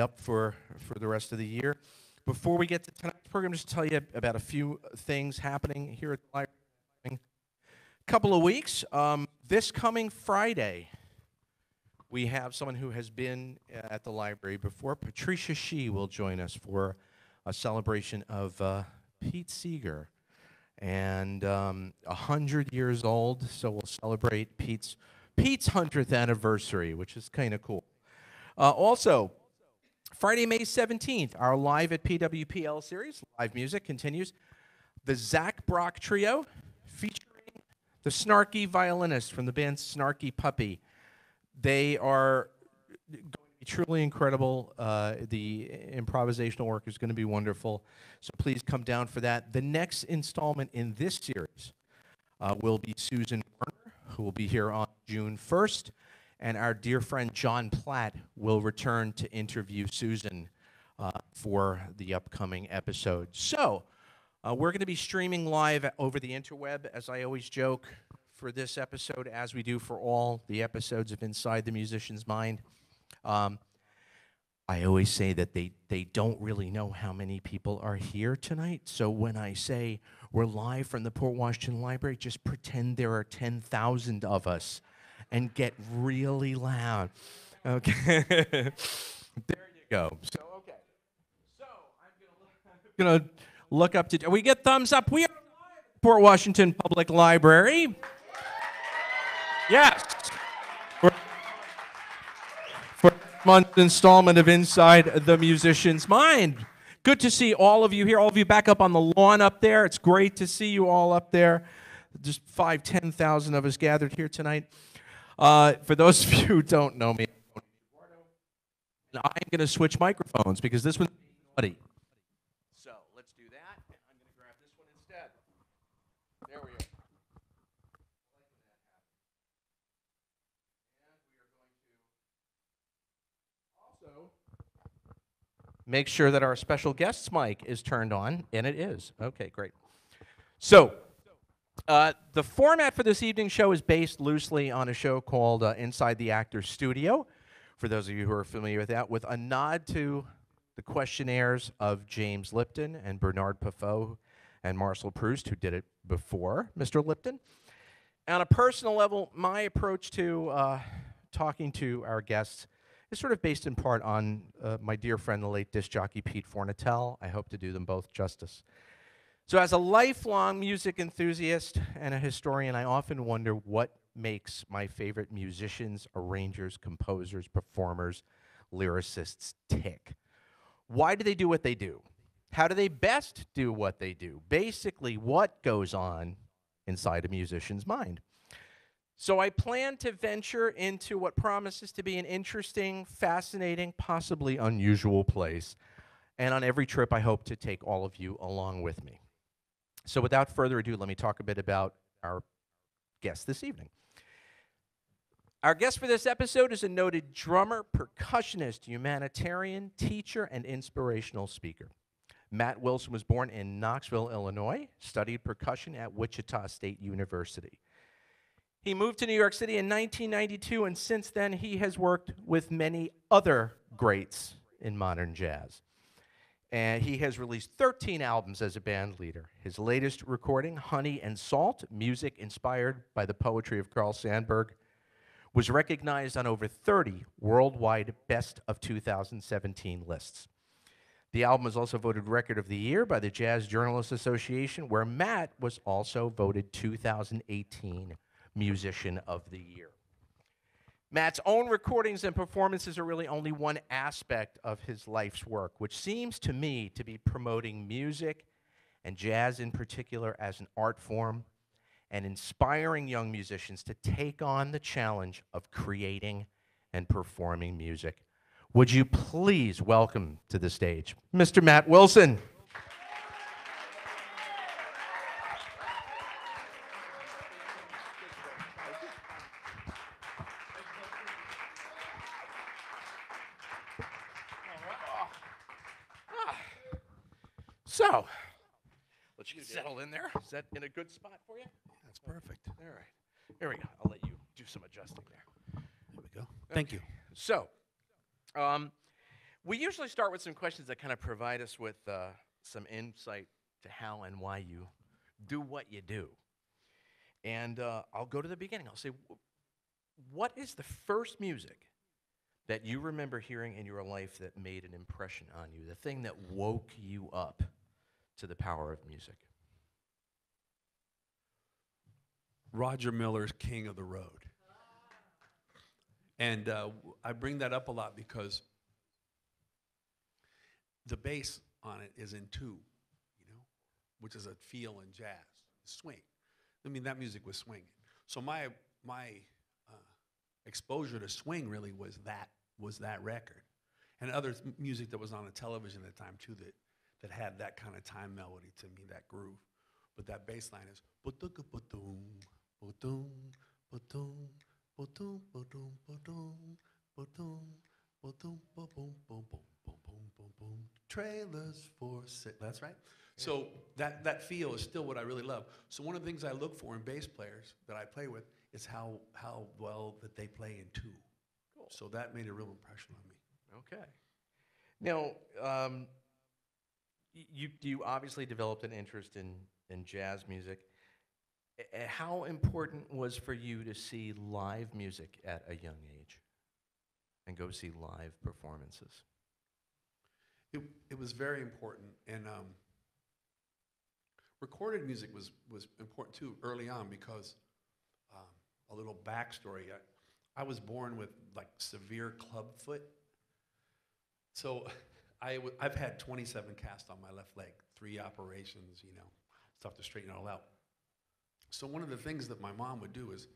up for, for the rest of the year. Before we get to tonight's program, just tell you about a few things happening here at the library. Couple of weeks. Um, this coming Friday, we have someone who has been at the library before. Patricia Shih will join us for a celebration of uh, Pete Seeger. And um, 100 years old, so we'll celebrate Pete's, Pete's 100th anniversary, which is kind of cool. Uh, also, Friday, May 17th, our Live at PWPL series, live music continues. The Zach Brock Trio, featuring the snarky violinist from the band Snarky Puppy. They are going to be truly incredible. Uh, the improvisational work is going to be wonderful. So please come down for that. The next installment in this series uh, will be Susan Werner, who will be here on June 1st and our dear friend John Platt will return to interview Susan uh, for the upcoming episode. So, uh, we're going to be streaming live over the interweb, as I always joke, for this episode, as we do for all the episodes of Inside the Musician's Mind. Um, I always say that they, they don't really know how many people are here tonight. So when I say we're live from the Port Washington Library, just pretend there are 10,000 of us and get really loud. Okay. there you go. So, okay. So, I'm going to look up to. We get thumbs up. We are Port Washington Public Library. Yes. For, month installment of Inside the Musician's Mind. Good to see all of you here, all of you back up on the lawn up there. It's great to see you all up there. Just five, ten thousand of us gathered here tonight. Uh, for those of you who don't know me, I'm going to switch microphones because this one's naughty. So let's do that. I'm going to grab this one instead. There we go. Also, make sure that our special guest's mic is turned on, and it is. Okay, great. So, uh, the format for this evening's show is based loosely on a show called uh, Inside the Actor's Studio, for those of you who are familiar with that, with a nod to the questionnaires of James Lipton and Bernard Pivot and Marcel Proust, who did it before Mr. Lipton. On a personal level, my approach to uh, talking to our guests is sort of based in part on uh, my dear friend, the late disc jockey Pete Fornatale. I hope to do them both justice. So, as a lifelong music enthusiast and a historian, I often wonder what makes my favorite musicians, arrangers, composers, performers, lyricists tick. Why do they do what they do? How do they best do what they do? Basically, what goes on inside a musician's mind? So, I plan to venture into what promises to be an interesting, fascinating, possibly unusual place. And on every trip, I hope to take all of you along with me. So without further ado, let me talk a bit about our guest this evening. Our guest for this episode is a noted drummer, percussionist, humanitarian, teacher, and inspirational speaker. Matt Wilson was born in Knoxville, Illinois, studied percussion at Wichita State University. He moved to New York City in 1992, and since then he has worked with many other greats in modern jazz and he has released 13 albums as a band leader. His latest recording, Honey and Salt, music inspired by the poetry of Carl Sandburg, was recognized on over 30 worldwide Best of 2017 lists. The album was also voted Record of the Year by the Jazz Journalists Association, where Matt was also voted 2018 Musician of the Year. Matt's own recordings and performances are really only one aspect of his life's work, which seems to me to be promoting music and jazz in particular as an art form and inspiring young musicians to take on the challenge of creating and performing music. Would you please welcome to the stage Mr. Matt Wilson? So, let you settle in there. Is that in a good spot for you? That's perfect. All right. Here we go. I'll let you do some adjusting there. There we go. Thank you. So, um, We usually start with some questions that kind of provide us with uh, some insight to how and why you do what you do. And uh, I'll go to the beginning. I'll say, what is the first music that you remember hearing in your life that made an impression on you? The thing that woke you up to the power of music? Roger Miller's King of the Road. And uh, I bring that up a lot because the bass on it is in two, you know, which is a feel in jazz, swing. I mean, that music was swinging. So my my uh, exposure to swing really was that was that record, and other th- music that was on the television at the time too that that had that kind of time melody to me, that groove. But that bass line is Ba-doom, ba-doom, ba-doom, ba-doom, ba-doom, ba-doom, ba-doom, ba-boom, boom, boom, boom, boom, boom, boom. Trailers for sale. That's right. So that, that feel is still what I really love. So one of the things I look for in bass players that I play with is how, how well that they play in two. Cool. So that made a real impression on me. Okay. Now, um, you, you obviously developed an interest in, in jazz music. How important was for you to see live music at a young age, and go see live performances? It, it was very important, and um, recorded music was, was important too early on because um, a little backstory. I, I was born with like severe club foot, so I w- I've had 27 casts on my left leg, three operations, you know, stuff to straighten it all out. So one of the things that my mom would do is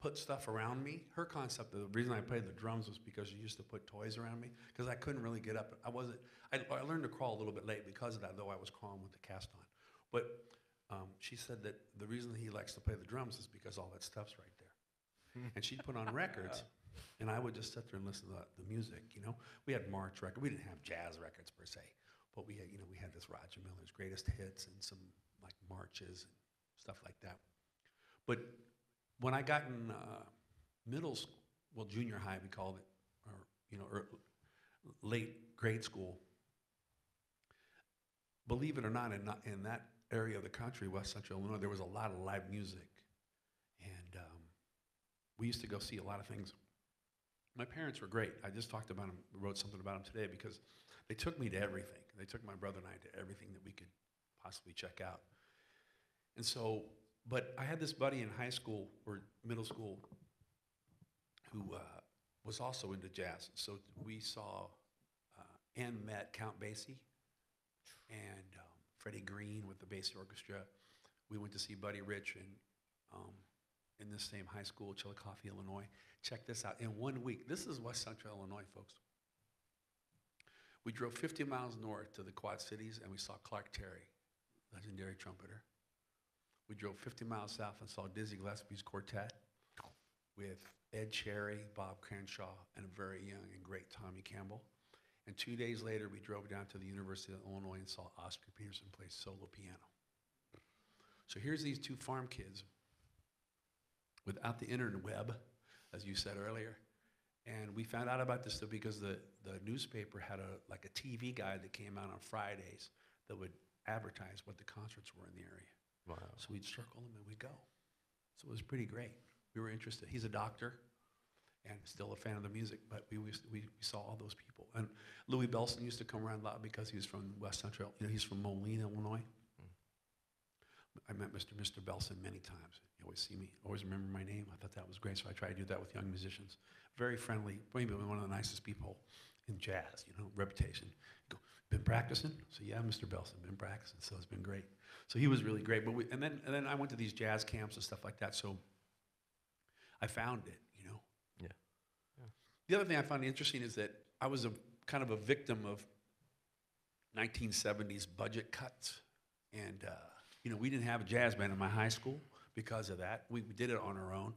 put stuff around me. Her concept, the reason I played the drums was because she used to put toys around me because I couldn't really get up. I wasn't. I, I learned to crawl a little bit late because of that, though I was crawling with the cast on. But um, she said that the reason he likes to play the drums is because all that stuff's right there. and she'd put on records, and I would just sit there and listen to the, the music. You know, we had march records. We didn't have jazz records per se, but we had, you know, we had this Roger Miller's greatest hits and some like marches and stuff like that. But when I got in uh, middle school, well, junior high, we called it, or you know, or late grade school. Believe it or not, in, in that area of the country, West Central Illinois, there was a lot of live music, and um, we used to go see a lot of things. My parents were great. I just talked about them, wrote something about them today because they took me to everything. They took my brother and I to everything that we could possibly check out. And so, but I had this buddy in high school or middle school who uh, was also into jazz. So we saw uh, and met Count Basie and um, Freddie Green with the Basie Orchestra. We went to see Buddy Rich in, um, in this same high school, Chillicothe, Illinois. Check this out. In one week, this is West Central Illinois, folks. We drove 50 miles north to the Quad Cities and we saw Clark Terry, legendary trumpeter. We drove 50 miles south and saw Dizzy Gillespie's quartet with Ed Cherry, Bob Cranshaw, and a very young and great Tommy Campbell. And two days later, we drove down to the University of Illinois and saw Oscar Peterson play solo piano. So here's these two farm kids without the interweb, as you said earlier. And we found out about this because the, the newspaper had a like a TV guide that came out on Fridays that would advertise what the concerts were in the area. Wow. So we'd circle them and we'd go. So it was pretty great. We were interested. He's a doctor and still a fan of the music, but we, we, we saw all those people. And Louie Bellson used to come around a lot because he was from West Central. You know, he's from Moline, Illinois. Hmm. I met Mr. Mr. Bellson many times. He always see me, always remember my name. I thought that was great, so I try to do that with young musicians. Very friendly, maybe one of the nicest people in jazz, you know, reputation. Go, been practicing? So yeah, Mr. Bellson, been practicing, so it's been great. So he was really great. But we, and then and then I went to these jazz camps and stuff like that. So I found it, you know. Yeah. The other thing I found interesting is that I was a kind of a victim of 1970s budget cuts, and uh, you know we didn't have a jazz band in my high school because of that. We, we did it on our own,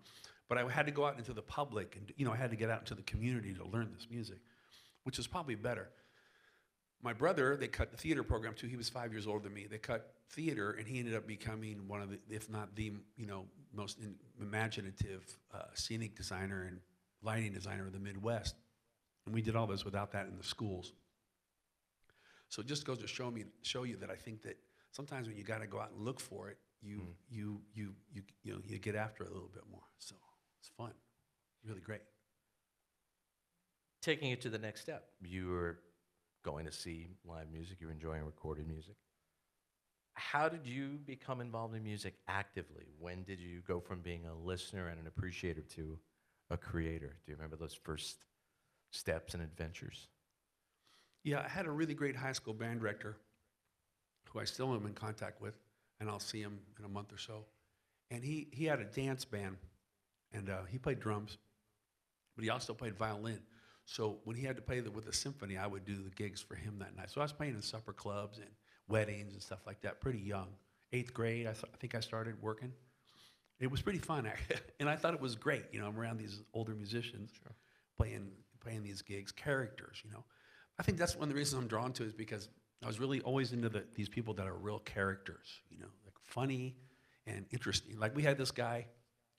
but I had to go out into the public, and you know I had to get out into the community to learn this music, which is probably better. My brother, they cut the theater program too. He was five years older than me. They cut theater, and he ended up becoming one of the, if not the, you know, most in, imaginative uh, scenic designer and lighting designer of the Midwest. And we did all this without that in the schools. So it just goes to show me, show you that I think that sometimes when you got to go out and look for it, you, you, you, you, you know, you get after it a little bit more. So it's fun, really great. Taking it to the next step, you were going to see live music, you were enjoying recorded music. How did you become involved in music actively? When did you go from being a listener and an appreciator to a creator? Do you remember those first steps and adventures? Yeah, I had a really great high school band director who I still am in contact with, and I'll see him in a month or so. And he, he had a dance band, and uh, he played drums, but he also played violin. So when he had to play the, with the symphony, I would do the gigs for him that night. So I was playing in supper clubs and weddings and stuff like that pretty young. Eighth grade, I, th- I think I started working. It was pretty fun, and I thought it was great. You know, I'm around these older musicians playing, playing these gigs, characters, you know. I think that's one of the reasons I'm drawn to is because I was really always into the, these people that are real characters, you know, like funny and interesting. Like we had this guy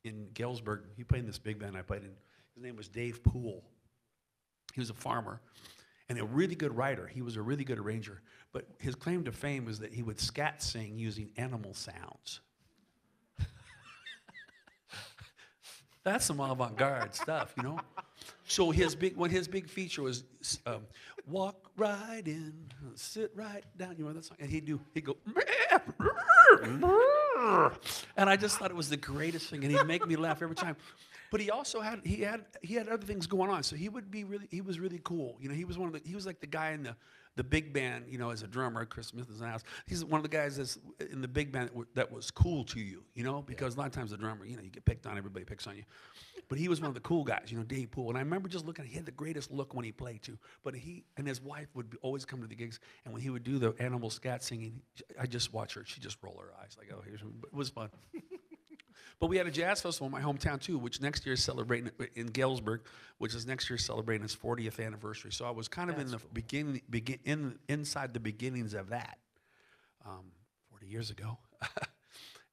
in Galesburg, he played in this big band I played in. His name was Dave Poole. He was a farmer and a really good writer. He was a really good arranger. But his claim to fame was that he would scat sing using animal sounds. That's some avant-garde stuff, you know. So his big, when his big feature was um, "Walk right in, sit right down," you know that song, and he'd do, he'd go, and I just thought it was the greatest thing, and he'd make me laugh every time. But he also had he had he had other things going on, so he would be really he was really cool. You know, he was one of the he was like the guy in the the big band, you know, as a drummer. Chris Smith is in the house. He's one of the guys that's in the big band that, w- that was cool to you, you know, because a lot of times the drummer, you know, you get picked on, everybody picks on you. But he was one of the cool guys, you know, Dave Poole. And I remember just looking, he had the greatest look when he played too. But he and his wife would be, always come to the gigs, and when he would do the animal scat singing, I just watch her. She just roll her eyes like, oh, here's. But it was fun. But we had a jazz festival in my hometown too, which next year is celebrating in Galesburg, which is next year celebrating its 40th anniversary. So I was kind of in the beginning, begin, in, inside the beginnings of that, um, 40 years ago.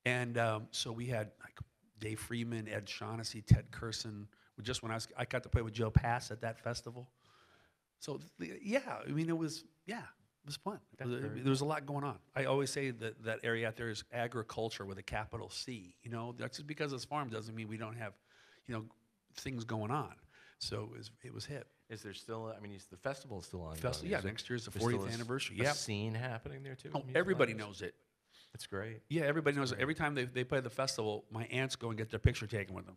and um, so we had like Dave Freeman, Ed Shaughnessy, Ted Curson. Just when I was, I got to play with Joe Pass at that festival. So yeah, I mean it was yeah, it was fun. There was a lot going on. I always say that that area out there is agriculture with a capital C. You know, that's just because it's farm doesn't mean we don't have, you know, things going on. So it was it was hip. Is there still, I mean, is the festival is still ongoing? Festi- yeah, is next year's the There's 40th a s- anniversary. Yep. scene happening there too? Oh, everybody knows it. That's great. Yeah, everybody knows it. Every time they, they play the festival, my aunts go and get their picture taken with them.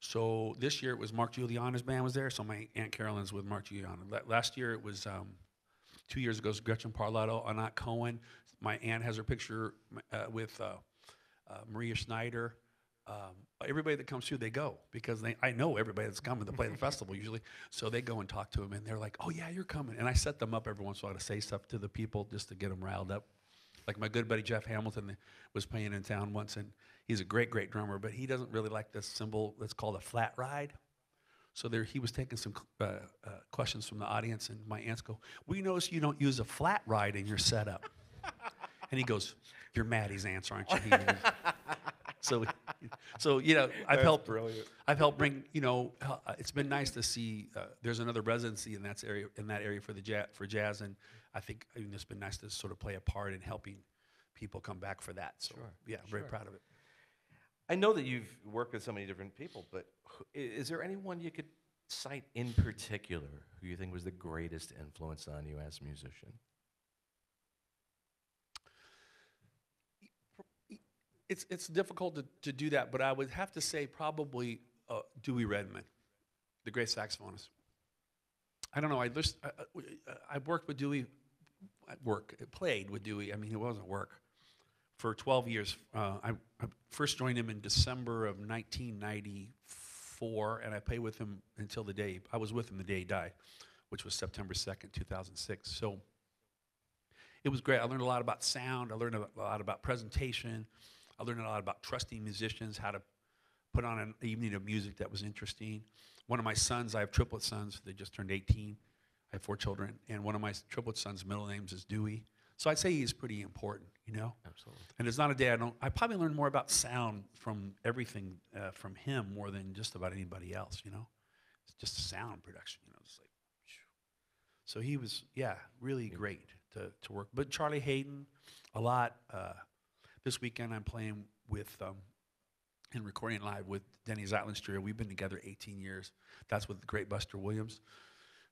So this year it was Mark Guiliana's band was there. So my aunt Carolyn's with Mark Guiliana. La- Last year it was um, two years ago. Gretchen Parlato, Anat Cohen. My aunt has her picture uh, with uh, uh, Maria Schneider. Um, everybody that comes through, they go because they, I know everybody that's coming to play the festival usually. So they go and talk to them, and they're like, "Oh yeah, you're coming." And I set them up every once in a while to say stuff to the people just to get them riled up. Like my good buddy Jeff Hamilton was playing in town once, and he's a great, great drummer, but he doesn't really like this cymbal that's called a flat ride. So there, he was taking some uh, uh, questions from the audience, and my aunts go, "We notice you don't use a flat ride in your setup." and he goes, "You're Maddie's aunts, aren't you?" So, so you know, I've helped. brilliant. I've helped bring. You know, uh, it's been nice to see. Uh, there's another residency in that area. In that area for the jazz, for jazz, and I think I mean, it's been nice to sort of play a part in helping people come back for that. So, Sure, yeah, I'm very proud of it. I know that you've worked with so many different people, but is there anyone you could cite in particular who you think was the greatest influence on you as a musician? It's it's difficult to, to do that, but I would have to say probably uh, Dewey Redman, the great saxophonist. I don't know. I just I, I, I worked with Dewey. At work, played with Dewey. I mean, it wasn't work for 12 years. Uh, I, I first joined him in December of 1994, and I played with him until the day I was with him the day he died, which was September 2nd, 2006. So it was great. I learned a lot about sound. I learned a lot about presentation. I learned a lot about trusting musicians, how to put on an evening of music that was interesting. One of my sons, I have triplet sons. They just turned 18. I have four children, and one of my triplet sons' middle names is Dewey. So I'd say he's pretty important, you know. Absolutely. And it's not a day I don't. I probably learned more about sound from everything uh, from him more than just about anybody else, you know. It's just sound production, you know. It's like, phew. so he was, yeah, really great. to, to work. But Charlie Haden, a lot. Uh, this weekend I'm playing with um, and recording live with Denny Zeitlin's trio. We've been together 18 years. That's with the great Buster Williams.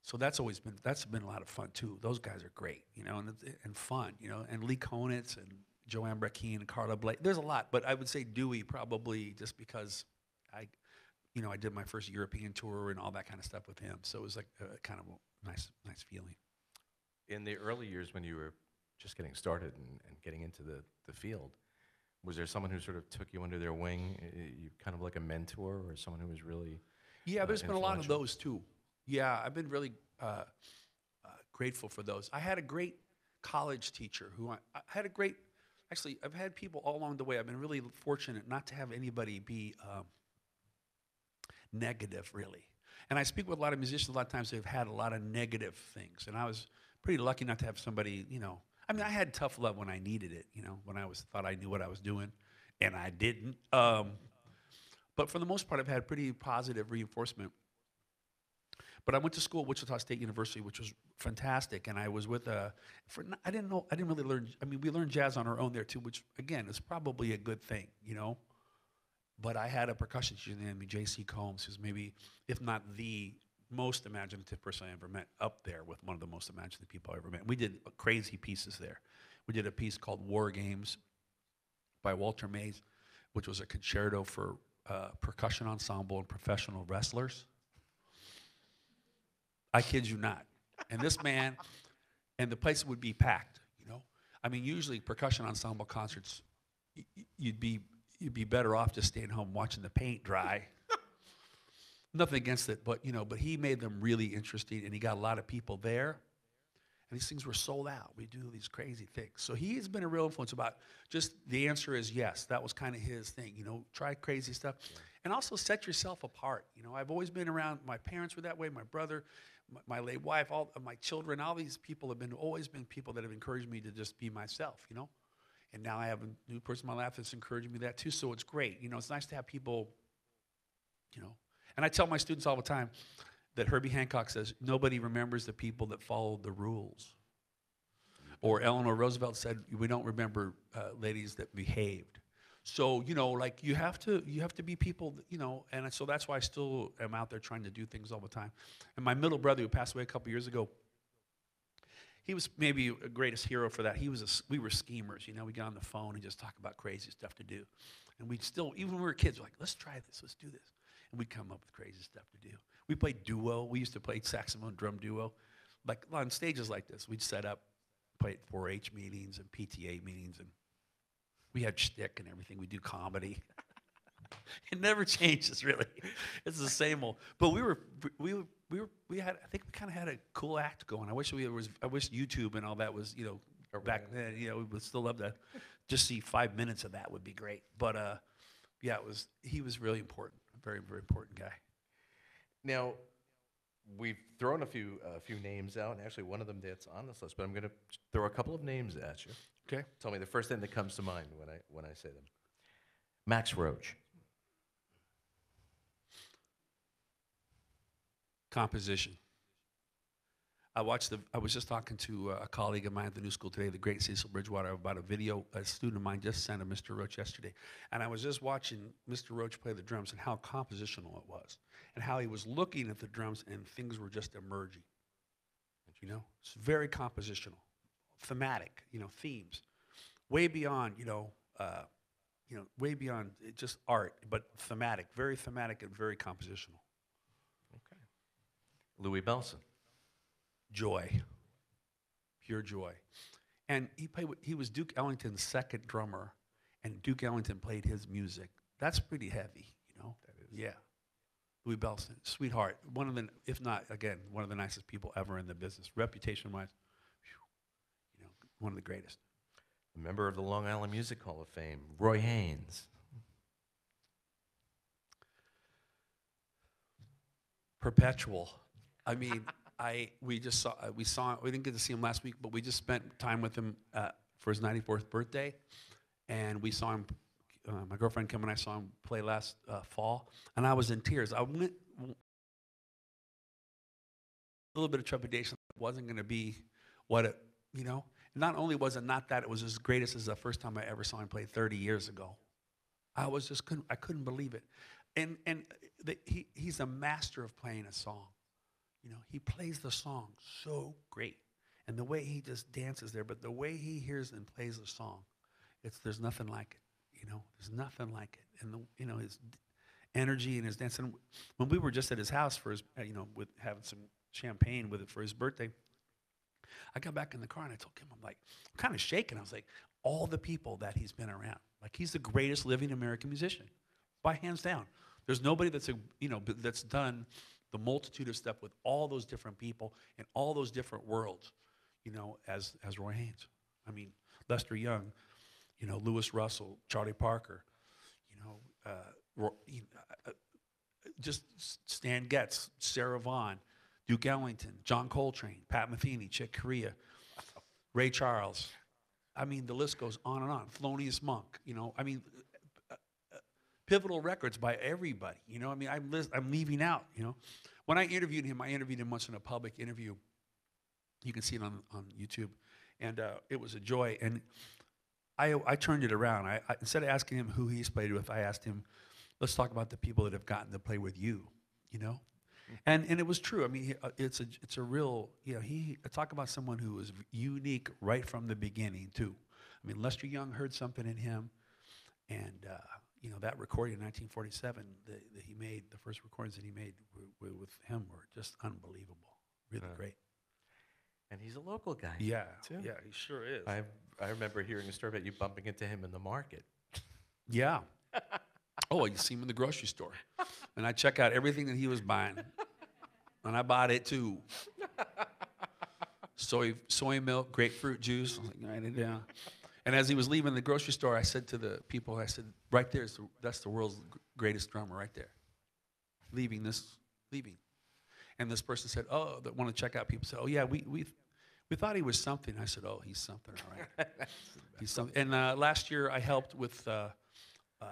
So that's always been that's been a lot of fun too. Those guys are great, you know, and and fun, you know. And Lee Konitz and JoAnne Brackeen and Carla Bley. There's a lot, but I would say Dewey probably just because I, you know, I did my first European tour and all that kind of stuff with him. So it was like a, kind of a nice nice feeling. In the early years when you were just getting started and, and getting into the, the field, was there someone who sort of took you under their wing, you kind of like a mentor or someone who was really Yeah, uh, there's been a lot of those too. Yeah, I've been really uh, uh, grateful for those. I had a great college teacher who I, I had a great. Actually, I've had people all along the way. I've been really fortunate not to have anybody be um, negative, really. And I speak with a lot of musicians. A lot of times they've had a lot of negative things, and I was pretty lucky not to have somebody. You know, I mean, I had tough love when I needed it. You know, when I was thought I knew what I was doing, and I didn't. Um, but for the most part, I've had pretty positive reinforcement. But I went to school at Wichita State University, which was fantastic, and I was with a. For, I didn't know. I didn't really learn. I mean, we learned jazz on our own there too, which again is probably a good thing, you know. But I had a percussion teacher named J.C. Combs, who's maybe, if not the most imaginative person I ever met, up there with one of the most imaginative people I ever met. We did crazy pieces there. We did a piece called War Games by Walter Mays, which was a concerto for uh, percussion ensemble and professional wrestlers. I kid you not. And this man, and the place would be packed. You know, I mean, usually percussion ensemble concerts, you'd be you'd be better off just staying home watching the paint dry. Nothing against it, but you know, but he made them really interesting, and he got a lot of people there. And these things were sold out. We do these crazy things. So he has been a real influence about just the answer is yes. That was kind of his thing, you know, try crazy stuff. And also set yourself apart. You know, I've always been around, my parents were that way, my brother, my, late wife, all my children, all these people have been always been people that have encouraged me to just be myself, you know. And now I have a new person in my life that's encouraging me that too. So it's great. You know, it's nice to have people, you know. And I tell my students all the time that Herbie Hancock says, nobody remembers the people that followed the rules. Or Eleanor Roosevelt said, we don't remember uh, ladies that behaved. So, you know, like you have to you have to be people, you know, and so that's why I still am out there trying to do things all the time. And my middle brother who passed away a couple years ago, he was maybe a greatest hero for that. He was a we were schemers, you know, we got on the phone and just talk about crazy stuff to do. And we'd still, even when we were kids, we're like, let's try this, let's do this. And we'd come up with crazy stuff to do. We played duo. We used to play saxophone drum duo. Like on stages like this, we'd set up, play at 4-H meetings and PTA meetings, and we had shtick and everything. We do comedy. it never changes really. It's the same old. But we were we were we were we had I think we kind of had a cool act going. I wish we was I wish YouTube and all that was you know back then. You know we would still love to just see five minutes of that would be great. But uh, yeah, it was he was really important. A very very important guy. Now, we've thrown a few a few names out, and actually one of them that's on this list. But I'm going to throw a couple of names at you. Okay. Tell me the first thing that comes to mind when I when I say them. Max Roach. composition. I watched the. I was just talking to uh, a colleague of mine at the New School today, the great Cecil Bridgewater, about a video a student of mine just sent of Mr. Roach yesterday, and I was just watching Mr. Roach play the drums and how compositional it was, and how he was looking at the drums and things were just emerging. You know, it's very compositional, thematic. You know, themes, way beyond you know, uh, you know, way beyond just art, but thematic, very thematic and very compositional. Okay. Louie Bellson. joy, pure joy. And he played. With, he was Duke Ellington's second drummer, and Duke Ellington played his music. That's pretty heavy, you know. That is. Yeah. Louie Bellson, sweetheart, one of the, if not again, one of the nicest people ever in the business, reputation-wise. Phew, You know, one of the greatest. A member of the Long Island Music Hall of Fame, Roy Haynes. perpetual. I mean, I we just saw uh, we saw we didn't get to see him last week, but we just spent time with him uh, for his 94th birthday, and we saw him. Uh, my girlfriend Kim and I saw him play last uh, fall, and I was in tears. I went a little bit of trepidation. It wasn't going to be what it You know, not only was it not that, it was as great as the first time I ever saw him play 30 years ago. I was just couldn't, I couldn't believe it. And, and the, he, he's a master of playing a song. You know, he plays the song so great. And the way he just dances there, but the way he hears and plays the song, it's, there's nothing like it. You know, there's nothing like it. And, the, you know, his energy and his dance. And when we were just at his house for his, you know, with having some champagne with it for his birthday, I got back in the car and I told him, I'm like, I'm kind of shaking. I was like, all the people that he's been around, like he's the greatest living American musician, by hands down. There's nobody that's a, you know that's done the multitude of stuff with all those different people in all those different worlds, you know, as as Roy Haynes. I mean, Lester Young, you know, Luis Russell, Charlie Parker, you know, uh, Ro- you know, uh, uh, just Stan Getz, Sarah Vaughan, Duke Ellington, John Coltrane, Pat Metheny, Chick Corea, Ray Charles. I mean, the list goes on and on. Thelonious Monk, you know, I mean, pivotal records by everybody. You know, I mean, I'm, lis- I'm leaving out, you know. When I interviewed him, I interviewed him once in a public interview. You can see it on, on YouTube. And uh, it was a joy. And I, I turned it around. I, I, instead of asking him who he's played with, I asked him, let's talk about the people that have gotten to play with you, you know? And, and it was true. I mean, uh, it's a, it's a real, you know, he, talk about someone who was unique right from the beginning, too. I mean, Lester Young heard something in him, and, uh, you know, that recording in 1947 that, that he made, the first recordings that he made with him were just unbelievable. Really Yeah. great. And he's a local guy. Yeah, too. yeah, he sure is. I, I remember hearing a story about you bumping into him in the market. Yeah. oh, you see him in the grocery store. And I check out everything that he was buying. And I bought it too. Soy, soy milk, grapefruit juice. I write it down. And as he was leaving the grocery store, I said to the people, I said, right there, is the, that's the world's greatest drummer right there. Leaving this, leaving. And this person said, oh, that want to check out people said, oh, yeah, we, we, we thought he was something. I said, oh, he's something, all right. he's something. And uh, last year I helped with, uh, uh,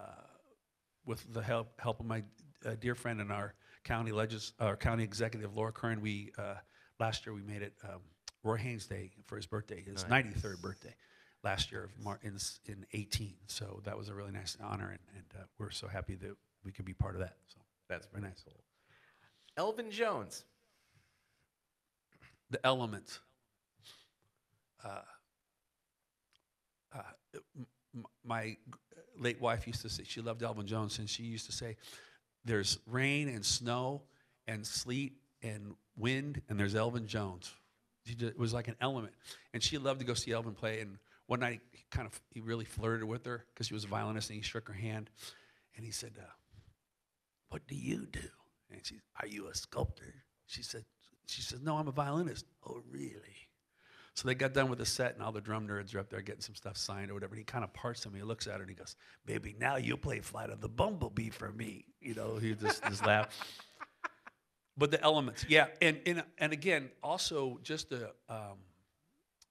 with the help, help of my uh, dear friend and our county legis, our county executive, Laura Curran. We, uh, last year we made it um, Roy Haynes Day for his birthday, his Nice. 93rd birthday last year of Mar- in, in 18. So that was a really nice honor, and, and uh, we're so happy that we could be part of that. So That's very nice. Elvin Jones. The element. Uh, uh, my late wife used to say she loved Elvin Jones, and she used to say, "There's rain and snow and sleet and wind, and there's Elvin Jones." It was like an element, and she loved to go see Elvin play. And one night, he kind of he really flirted with her because she was a violinist, and he shook her hand, and he said, uh, "What do you do?" And she, "Are you a sculptor?" She said, "She says, no, I'm a violinist." Oh, really? So they got done with the set, and all the drum nerds are up there getting some stuff signed or whatever. And he kind of parts them. He looks at her and he goes, "Baby, now you play Flight of the Bumblebee for me." You know, he just just laugh. But the elements, yeah, and and and again, also just the um,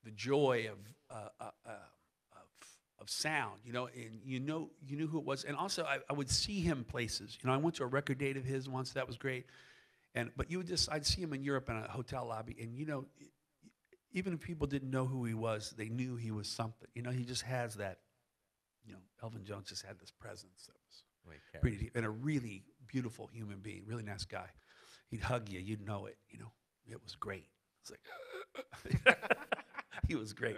the joy of uh, uh, uh, of sound, you know, and you know you knew who it was, and also I, I would see him places. You know, I went to a record date of his once. That was great. And but you would just I'd see him in Europe in a hotel lobby, and you know, even if people didn't know who he was, they knew he was something. You know, he just has that. You know, Elvin Jones just had this presence that was pretty deep, and a really beautiful human being, really nice guy. He'd hug you, you'd know it. You know, it was great. It's like he was great.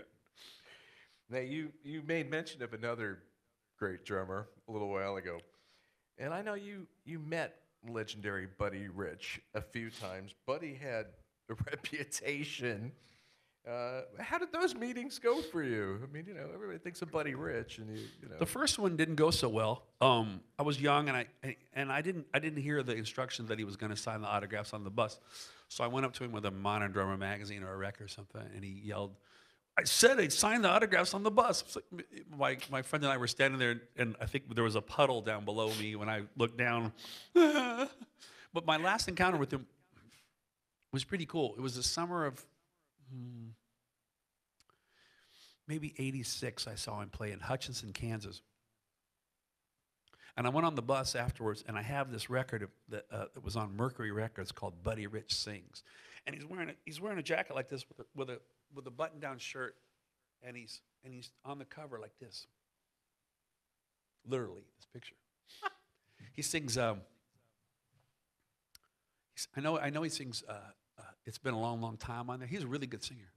Now you you made mention of another great drummer a little while ago, and I know you you met legendary Buddy Rich a few times. Buddy had a reputation. Uh, how did those meetings go for you? I mean, you know, everybody thinks of Buddy Rich, and you you know. The first one didn't go so well. Um, I was young, and I and I didn't I didn't hear the instructions that he was going to sign the autographs on the bus. So I went up to him with a Modern Drummer magazine or a record or something, and he yelled, "I said I'd sign the autographs on the bus." Like, my my friend and I were standing there, and I think there was a puddle down below me when I looked down. but my last encounter with him was pretty cool. It was the summer of hmm, maybe 86 i saw him play in hutchinson kansas and i went on the bus afterwards and i have this record of, that, uh, that was on mercury records called buddy rich sings and he's wearing a, he's wearing a jacket like this with a, with a with a button-down shirt, and he's and he's on the cover like this. Literally, this picture. he sings. Um, I know. I know he sings. Uh, it's been a long, long time on there. He's a really good singer.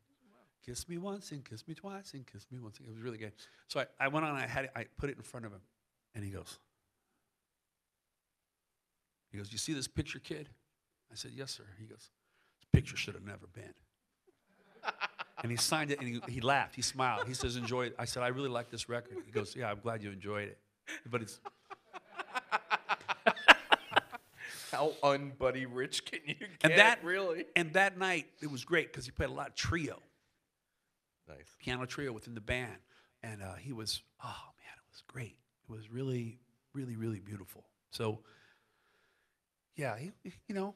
Kiss me once and kiss me twice and kiss me once. It was really good. So I, I went on. I had it, I put it in front of him, and he goes. He goes, "You see this picture, kid?" I said, "Yes, sir." He goes, "This picture should have never been." and he signed it, and he, he laughed. He smiled. He says, "Enjoy it." I said, "I really like this record." He goes, "Yeah, I'm glad you enjoyed it." But it's How unbuddy rich can you get? and that really and that night it was great because he played a lot of trio, nice. piano trio within the band, and uh, he was oh man, it was great. It was really, really, really beautiful. So yeah, he, you know,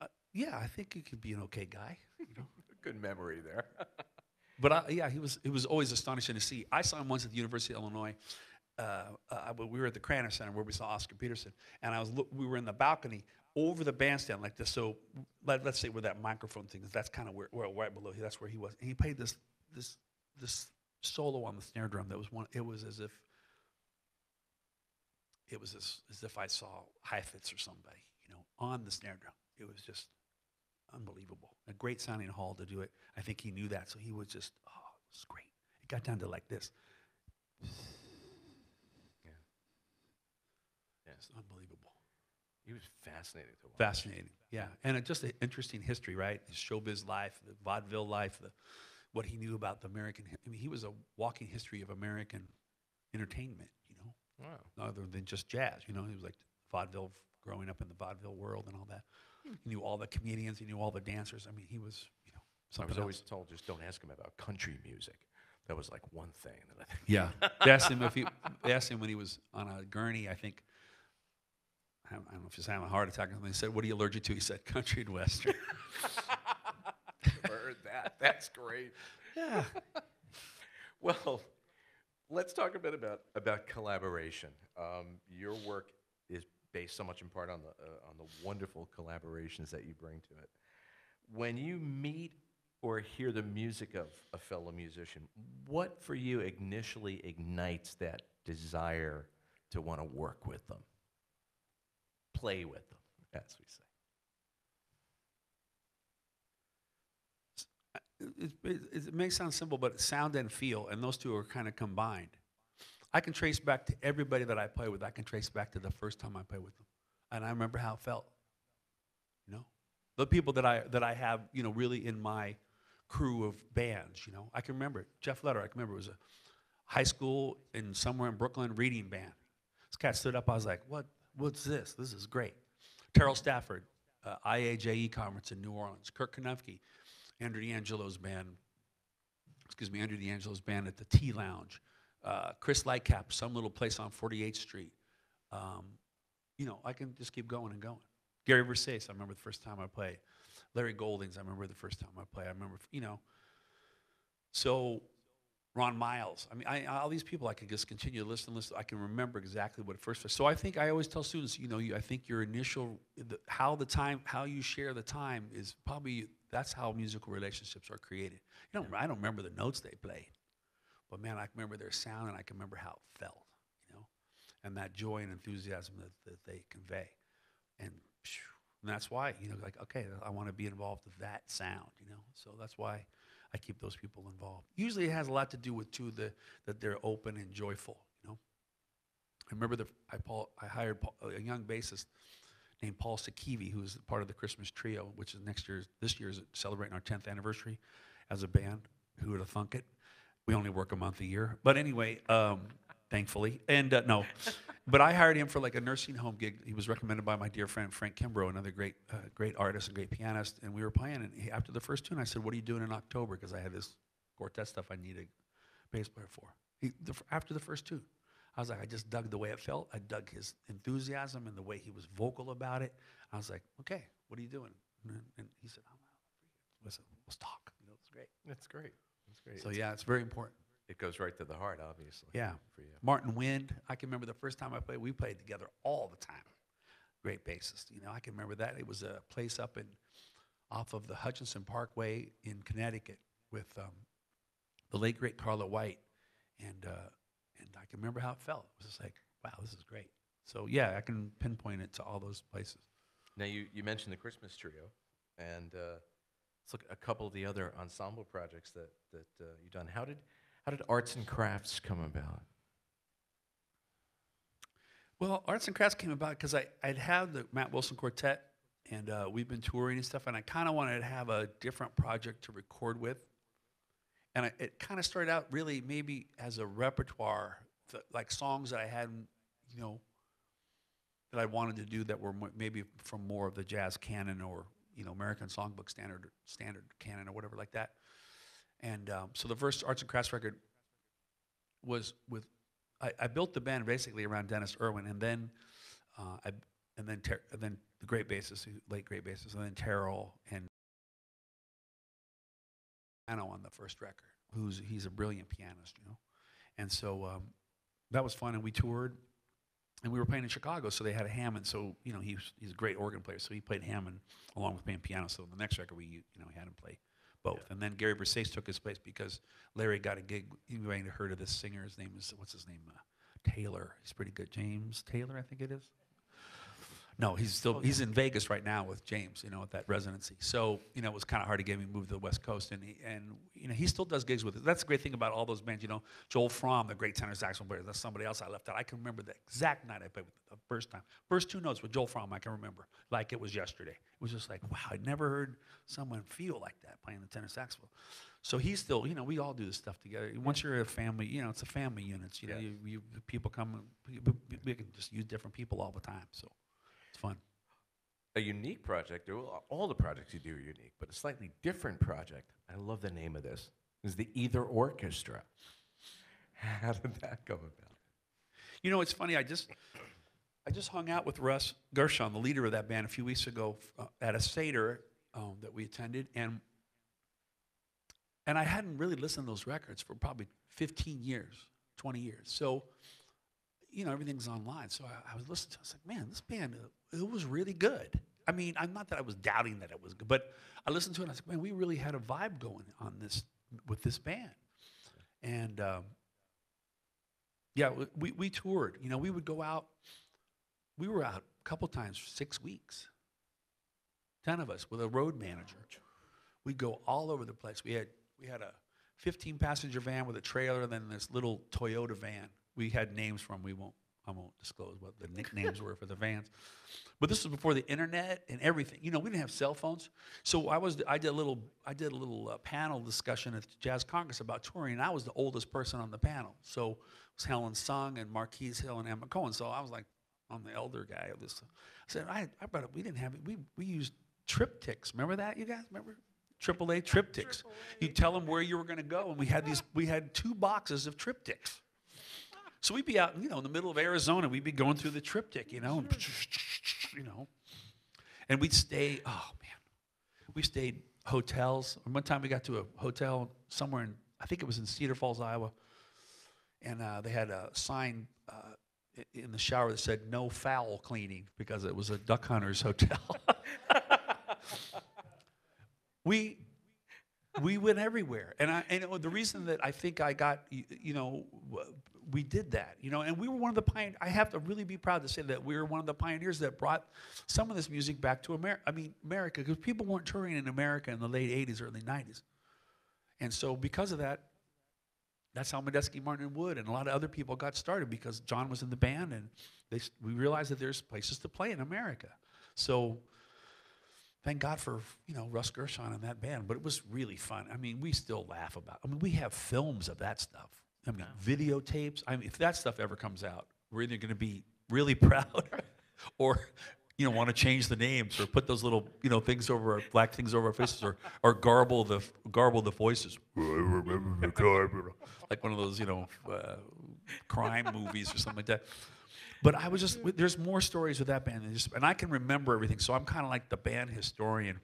uh, yeah, I think he could be an okay guy. You know, Good memory there. But I, yeah, he was. It was always astonishing to see. I saw him once at the University of Illinois. Uh, uh, we were at the Krannert Center where we saw Oscar Peterson, and I was. Look, we were in the balcony over the bandstand like this. So let, let's say where that microphone thing is. That's kind of where, where right below. Here, that's where he was. And he played this this this solo on the snare drum. That was one. It was as if. It was as, as if I saw Heifetz or somebody, you know, on the snare drum. It was just unbelievable. A great sounding hall to do it. I think he knew that, so he was just, oh, it was great. It got down to like this. Yeah. It's unbelievable. He was fascinating to watch. Fascinating. Yeah. And it, just an interesting history, right? His showbiz life, the vaudeville life, the, what he knew about the American. I mean, he was a walking history of American entertainment, you know, Wow. other than just jazz. You know, he was like vaudeville, growing up in the vaudeville world and all that. Hmm. He knew all the comedians, he knew all the dancers. I mean, he was, you know, I something was always told just don't ask him about country music. That was like one thing that I think. Yeah. they asked him if he they asked him when he was on a gurney, I think. I don't know if he's having a heart attack or something. They said, What are you allergic to? He said, Country and Western. Heard that. That's great. yeah. Well, let's talk a bit about about collaboration. Um, your work is based so much in part on the uh, on the wonderful collaborations that you bring to it. When you meet or hear the music of a fellow musician, what for you initially ignites that desire to want to work with them, play with them, as we say? Uh, it, it, it may sound simple, but sound and feel, and those two are kind of combined. I can trace back to everybody that I play with. I can trace back to the first time I played with them, and I remember how it felt. You know, the people that I that I have, you know, really in my crew of bands. You know, I can remember it. Jeff Lederer. I can remember it was a high school in somewhere in Brooklyn reading band. This cat stood up. I was like, "What? What's this? This is great." Terrell Stafford, uh, IAJE conference in New Orleans. Kirk Knuffke, Andrew D'Angelo's band. Excuse me, Andrew D'Angelo's band at the Tea Lounge. Uh, Chris Lightcap, some little place on 48th Street. Um, you know, I can just keep going and going. Gary Versace, I remember the first time I played. Larry Goldings, I remember the first time I played. I remember, you know. So, Ron Miles. I mean, I, all these people, I can just continue to listen, listen. I can remember exactly what it first was. So I think I always tell students, you know, you, I think your initial, the, how the time, how you share the time is probably that's how musical relationships are created. You know, I don't remember the notes they played, but man, I remember their sound and I can remember how it felt, you know, and that joy and enthusiasm that, that they convey, and, and that's why you know, like okay, I want to be involved with that sound, you know. So that's why I keep those people involved. Usually, it has a lot to do with too the that they're open and joyful, you know. I remember the I Paul I hired Paul, a young bassist named Paul Sikivie, who is part of the Christmas Trio, which is next year's this year's celebrating our 10th anniversary as a band. Who would have thunk it? We only work a month a year, but anyway, um, thankfully, and uh, no, but I hired him for like a nursing home gig. He was recommended by my dear friend Frank Kimbrough, another great, uh, great artist and great pianist, and we were playing. And he, after the first tune, I said, "What are you doing in October?" Because I had this quartet stuff I needed a bass player for. He, the, after the first tune, I was like, I just dug the way it felt. I dug his enthusiasm and the way he was vocal about it. I was like, okay, what are you doing? And, and he said, I'm out. Listen, let's talk. You know, it's great. That's great. That's great. So yeah, it's very important. It goes right to the heart, obviously. Yeah. Martin Wind, I can remember the first time I played, we played together all the time. Great bassist. You know, I can remember that. It was a place up in off of the Hutchinson Parkway in Connecticut. with um, the late great Carla White, and uh, and I can remember how it felt. It was just like, wow, this is great. So yeah, I can pinpoint it to all those places. Now you, you mentioned the Christmas trio, and uh, let's look at a couple of the other ensemble projects that that uh, you've done. How did how did arts and crafts come about? Well, Arts and Crafts came about because I I'd had the Matt Wilson Quartet, and uh, we've been touring and stuff, and I kind of wanted to have a different project to record with. And I, it kind of started out really maybe as a repertoire, th- like songs that I hadn't, you know, that I wanted to do that were mo- maybe from more of the jazz canon or you know American Songbook standard standard canon or whatever like that. And um, so the first Arts and Crafts record was with I, I built the band basically around Dennis Irwin, and then uh, I and then Ter- and then the great bassist, late great bassist, and then Terrell and piano on the first record. Who's he's a brilliant pianist, you know, and so um, that was fun, and we toured, and we were playing in Chicago, so they had a Hammond. So you know he's he's a great organ player, so he played Hammond along with playing piano. So the next record we you know we had him play both, and then Gary Versace took his place because Larry got a gig. You may have heard of this singer. His name is what's his name? Uh, Taylor. He's pretty good. James Taylor, I think it is. No, he's still he's in Vegas right now with James, you know, at that residency. So you know, it was kind of hard to get him to move to the West Coast, and he, and you know he still does gigs with it. That's the great thing about all those bands. You know, Joel Frahm, the great tenor saxophone player. That's somebody else I left out. I can remember the exact night I played with the first time, first two notes with Joel Frahm. I can remember like it was yesterday. It was just like wow, I'd never heard someone feel like that playing the tenor saxophone. So he's still, you know, we all do this stuff together. Once you're a family, you know, it's a family unit. You know, you, you, people come, we- we can just use different people all the time. So it's fun. A unique project. All the projects you do are unique, but a slightly different project. I love the name of this. Is the Either Orchestra. How did that go about? You know, it's funny. I just, I just hung out with Russ Gershon, the leader of that band, a few weeks ago uh, at a seder um, that we attended, and and I hadn't really listened to those records for probably 15 years, 20 years. So, you know, everything's online. So I, I was listening to. it. I was like, man, this band, uh, it was really good. I mean, I'm not that I was doubting that it was good, but I listened to it. and I was like, man, we really had a vibe going on this with this band, and. Um, yeah, we, we toured. You know, we would go out. We were out a couple times, for six weeks. Ten of us with a road manager. We'd go all over the place. We had we had a 15 passenger van with a trailer, then this little Toyota van. We had names from. We won't. I won't disclose what the nicknames were for the vans. But this was before the internet and everything. You know, we didn't have cell phones. So I was I did a little I did a little uh, panel discussion at Jazz Congress about touring, and I was the oldest person on the panel. So it was Helen Sung and Marquis Hill and Emma Cohen. So I was like, I'm the elder guy of this. I said, I, I brought up, we didn't have it. We, we used TripTiks. Remember that, you guys? Remember? AAA TripTiks. You tell them where you were going to go, and we had these. We had two boxes of TripTiks. So we'd be out, you know, in the middle of Arizona. We'd be going through the TripTik, you know, and, you know, and we'd stay. Oh man, we stayed hotels. One time we got to a hotel somewhere in, I think it was in Cedar Falls, Iowa, and uh, they had a sign uh, in the shower that said "No fowl cleaning" because it was a duck hunter's hotel. we we went everywhere, and I and the reason that I think I got you know we did that you know, and we were one of the pioneers. I have to really be proud to say that we were one of the pioneers that brought some of this music back to America. I mean America, because people weren't touring in America in the late '80s, early '90s, and so because of that, that's how Medeski, Martin, and Wood, and a lot of other people got started because John was in the band, and they we realized that there's places to play in America. So thank God for you know Russ Gershon and that band. But it was really fun. I mean, we still laugh about. I mean, we have films of that stuff. I mean, videotapes. I mean, if that stuff ever comes out, we're either going to be really proud, or you know want to change the names or put those little you know things over our black things over our faces or or garble the garble the voices. I remember the time, like one of those you know uh, crime movies or something like that. But I was just there's more stories with that band, than just, and I can remember everything. So I'm kind of like the band historian.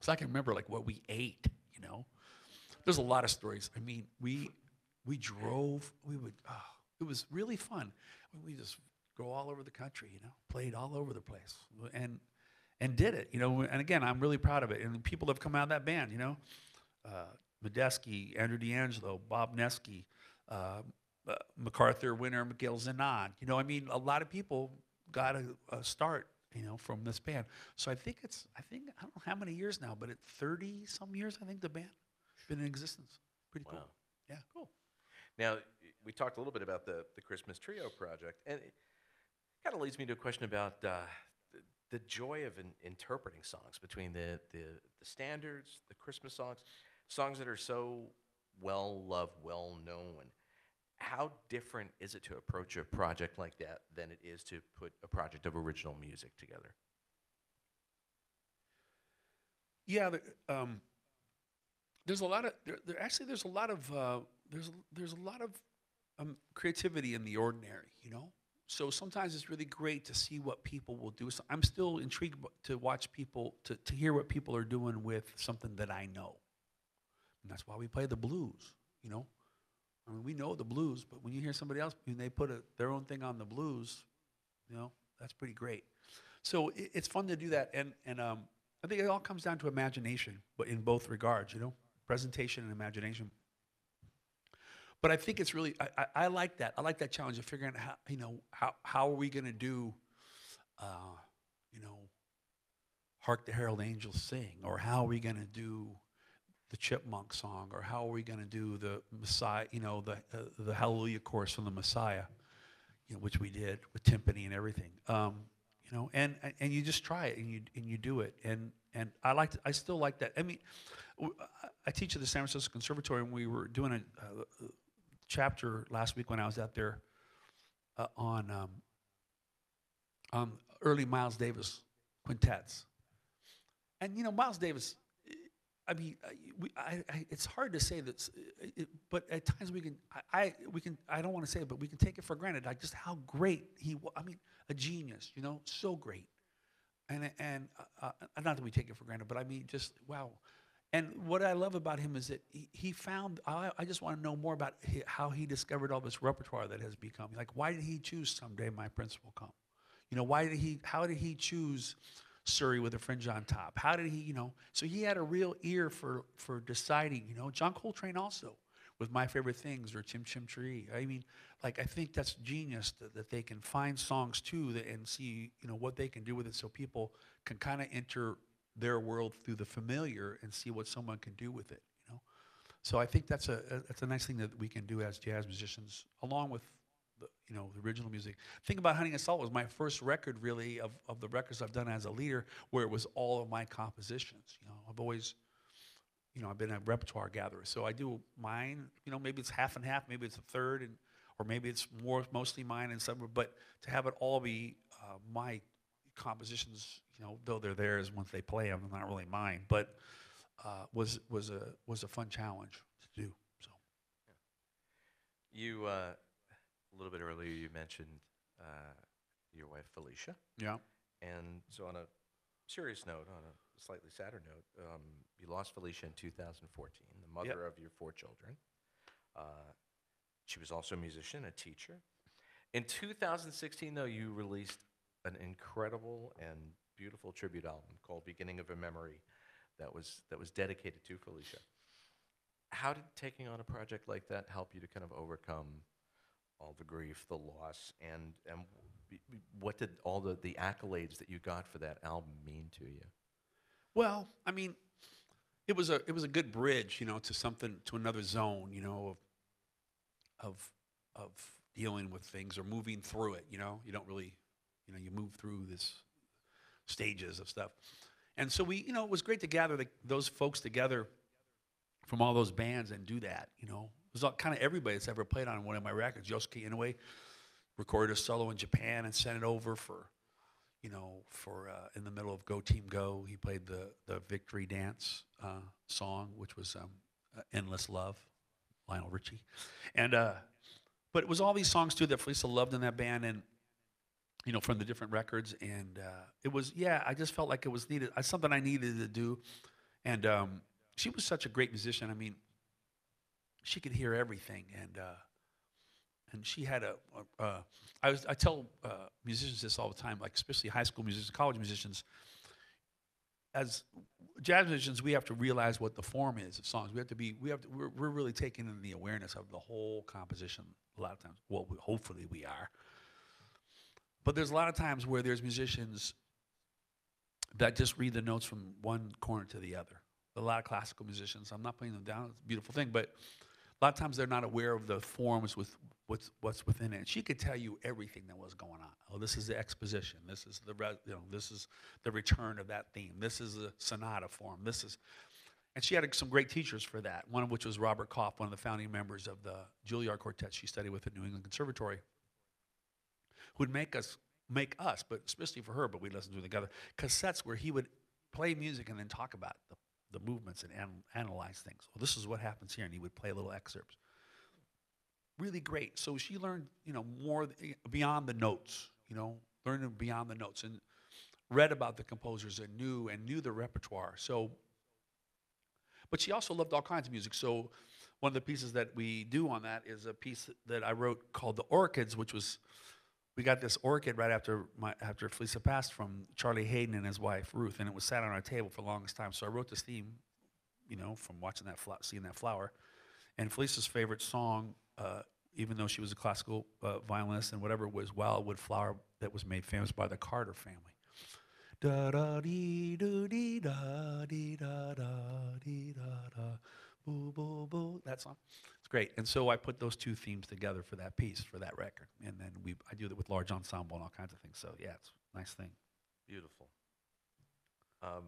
So I can remember like what we ate. You know, there's a lot of stories. I mean, we we drove. We would. Oh, it was really fun. We just go all over the country. You know, played all over the place, and and did it. You know, and again, I'm really proud of it. And people have come out of that band. You know, uh, Medeski, Andrew D'Angelo, Bob Nieske, uh, uh, MacArthur winner Miguel Zenón. You know, I mean, a lot of people got a, a start, you know, from this band. So I think it's, I think, I don't know how many years now, but at 30 some years, I think the band has been in existence. Pretty cool. Yeah. Cool. Now, we talked a little bit about the, the Christmas Trio project, and it kind of leads me to a question about uh, the, the joy of in, interpreting songs between the, the, the standards, the Christmas songs, songs that are so well loved, well known. How different is it to approach a project like that than it is to put a project of original music together? Yeah, the, um, there's a lot of there, there. Actually, there's a lot of uh, there's there's a lot of um, creativity in the ordinary. You know, so sometimes it's really great to see what people will do. So I'm still intrigued to watch people to to hear what people are doing with something that I know, and that's why we play the blues. You know, I mean we know the blues, but when you hear somebody else when they put a, their own thing on the blues, you know, that's pretty great. So it, it's fun to do that, and and um, I think it all comes down to imagination, but in both regards, you know, presentation and imagination. But I think it's really, I, I, I like that. I like that challenge of figuring out how, you know, how, how are we going to do, uh, you know, Hark the Herald Angels Sing, or how are we going to do the Chipmunk song, or how are we going to do the Messiah, you know, the, uh, the Hallelujah chorus from the Messiah, you know, which we did with timpani and everything. Um, you know, and, and- you just try it and you, and you do it. And, and I like, I still like that. I mean, I teach at the San Francisco Conservatory and we were doing a, uh, chapter last week when I was out there uh, on, um, on early Miles Davis quintets. And, you know, Miles Davis, I mean, we, I, I, it's hard to say that, but at times we can, I, I, we can, I don't want to say it, but we can take it for granted, like just how great he was. I mean, a genius, you know, so great. And, and uh, uh, not that we take it for granted, but I mean, just wow. And what I love about him is that he, he found, I, I just want to know more about how he discovered all this repertoire that has become. Like, why did he choose Someday My Prince Will Come? You know, why did he, how did he choose Surrey with a fringe on top? How did he, you know, so he had a real ear for, for deciding, you know, John Coltrane also with My Favorite Things or Chim Chim Cheree. I mean, like, I think that's genius that, that they can find songs too that, and see, you know, what they can do with it so people can kind of enter their world through the familiar and see what someone can do with it, you know? So I think that's a, a that's a nice thing that we can do as jazz musicians, along with the, you know, the original music. Think about Honey and Salt was my first record really of, of the records I've done as a leader where it was all of my compositions. You know, I've always, you know, I've been a repertoire gatherer. So I do mine, you know, maybe it's half and half, maybe it's a third and or maybe it's more mostly mine and some, but to have it all be uh, my compositions, you know, though they're theirs once they play them, they're not really mine, but uh, was was a was a fun challenge to do. So You, uh, a little bit earlier, you mentioned uh, your wife, Felicia. yeah, And so, on a serious note, on a slightly sadder note, um, you lost Felicia in 2014, the mother of your four children. Uh, she was also a musician, a teacher. In 2016, though, you released an incredible and beautiful tribute album called "Beginning of a Memory," that was that was dedicated to Felicia. How did taking on a project like that help you to kind of overcome all the grief, the loss, and and what did all the, the accolades that you got for that album mean to you? Well, I mean, it was a it was a good bridge, you know, to something to another zone, you know, of of of dealing with things or moving through it. You know, you don't really, you know, you move through this stages of stuff, and so we, you know, it was great to gather the, those folks together from all those bands and do that. You know, it was kind of everybody that's ever played on one of my records. Yosuke Inoue recorded a solo in Japan and sent it over for you know, for uh, in the middle of Go Team Go, he played the the Victory Dance uh, song, which was um, uh, "Endless Love," Lionel Richie, and uh, but it was all these songs too that Felicia loved in that band, and you know, from the different records, and uh, it was yeah, I just felt like it was needed, uh, something I needed to do, and um, she was such a great musician. I mean, she could hear everything, and uh, and she had a, a I, was, I tell uh, musicians this all the time, like especially high school musicians, college musicians. as jazz musicians, we have to realize what the form is of songs. We have to be, we have to, we're, we're really taking in the awareness of the whole composition a lot of times. Well, we, hopefully we are. But there's a lot of times where there's musicians that just read the notes from one corner to the other. A lot of classical musicians, I'm not putting them down, it's a beautiful thing, but a lot of times they're not aware of the forms with what's what's within it. She could tell you everything that was going on. Oh, this is the exposition. This is the re- you know this is the return of that theme. This is the sonata form. This is, and she had some great teachers for that. One of which was Robert Koff, one of the founding members of the Juilliard Quartet she studied with at New England Conservatory, would make us make us, but especially for her, but we listened to together, cassettes where he would play music and then talk about the the movements and an- analyze things. Well, this is what happens here, and he would play little excerpts. Really great. So she learned, you know, more th- eh, beyond the notes. You know, learning beyond the notes and read about the composers and knew and knew the repertoire. So, but she also loved all kinds of music. So, one of the pieces that we do on that is a piece that I wrote called "The Orchids," which was we got this orchid right after my after Felicia passed from Charlie Haden and his wife Ruth, and it was sat on our table for the longest time. So I wrote this theme, you know, from watching that seeing that flower, and Felicia's favorite song, uh, even though she was a classical uh, violinist and whatever, was "Wildwood Flower" that was made famous by the Carter family. Da da dee dee da dee da da dee da da boo boo boo. That song. It's great. And so I put those two themes together for that piece, for that record. And then we I do that with large ensemble and all kinds of things. So yeah, it's a nice thing. Beautiful. Um,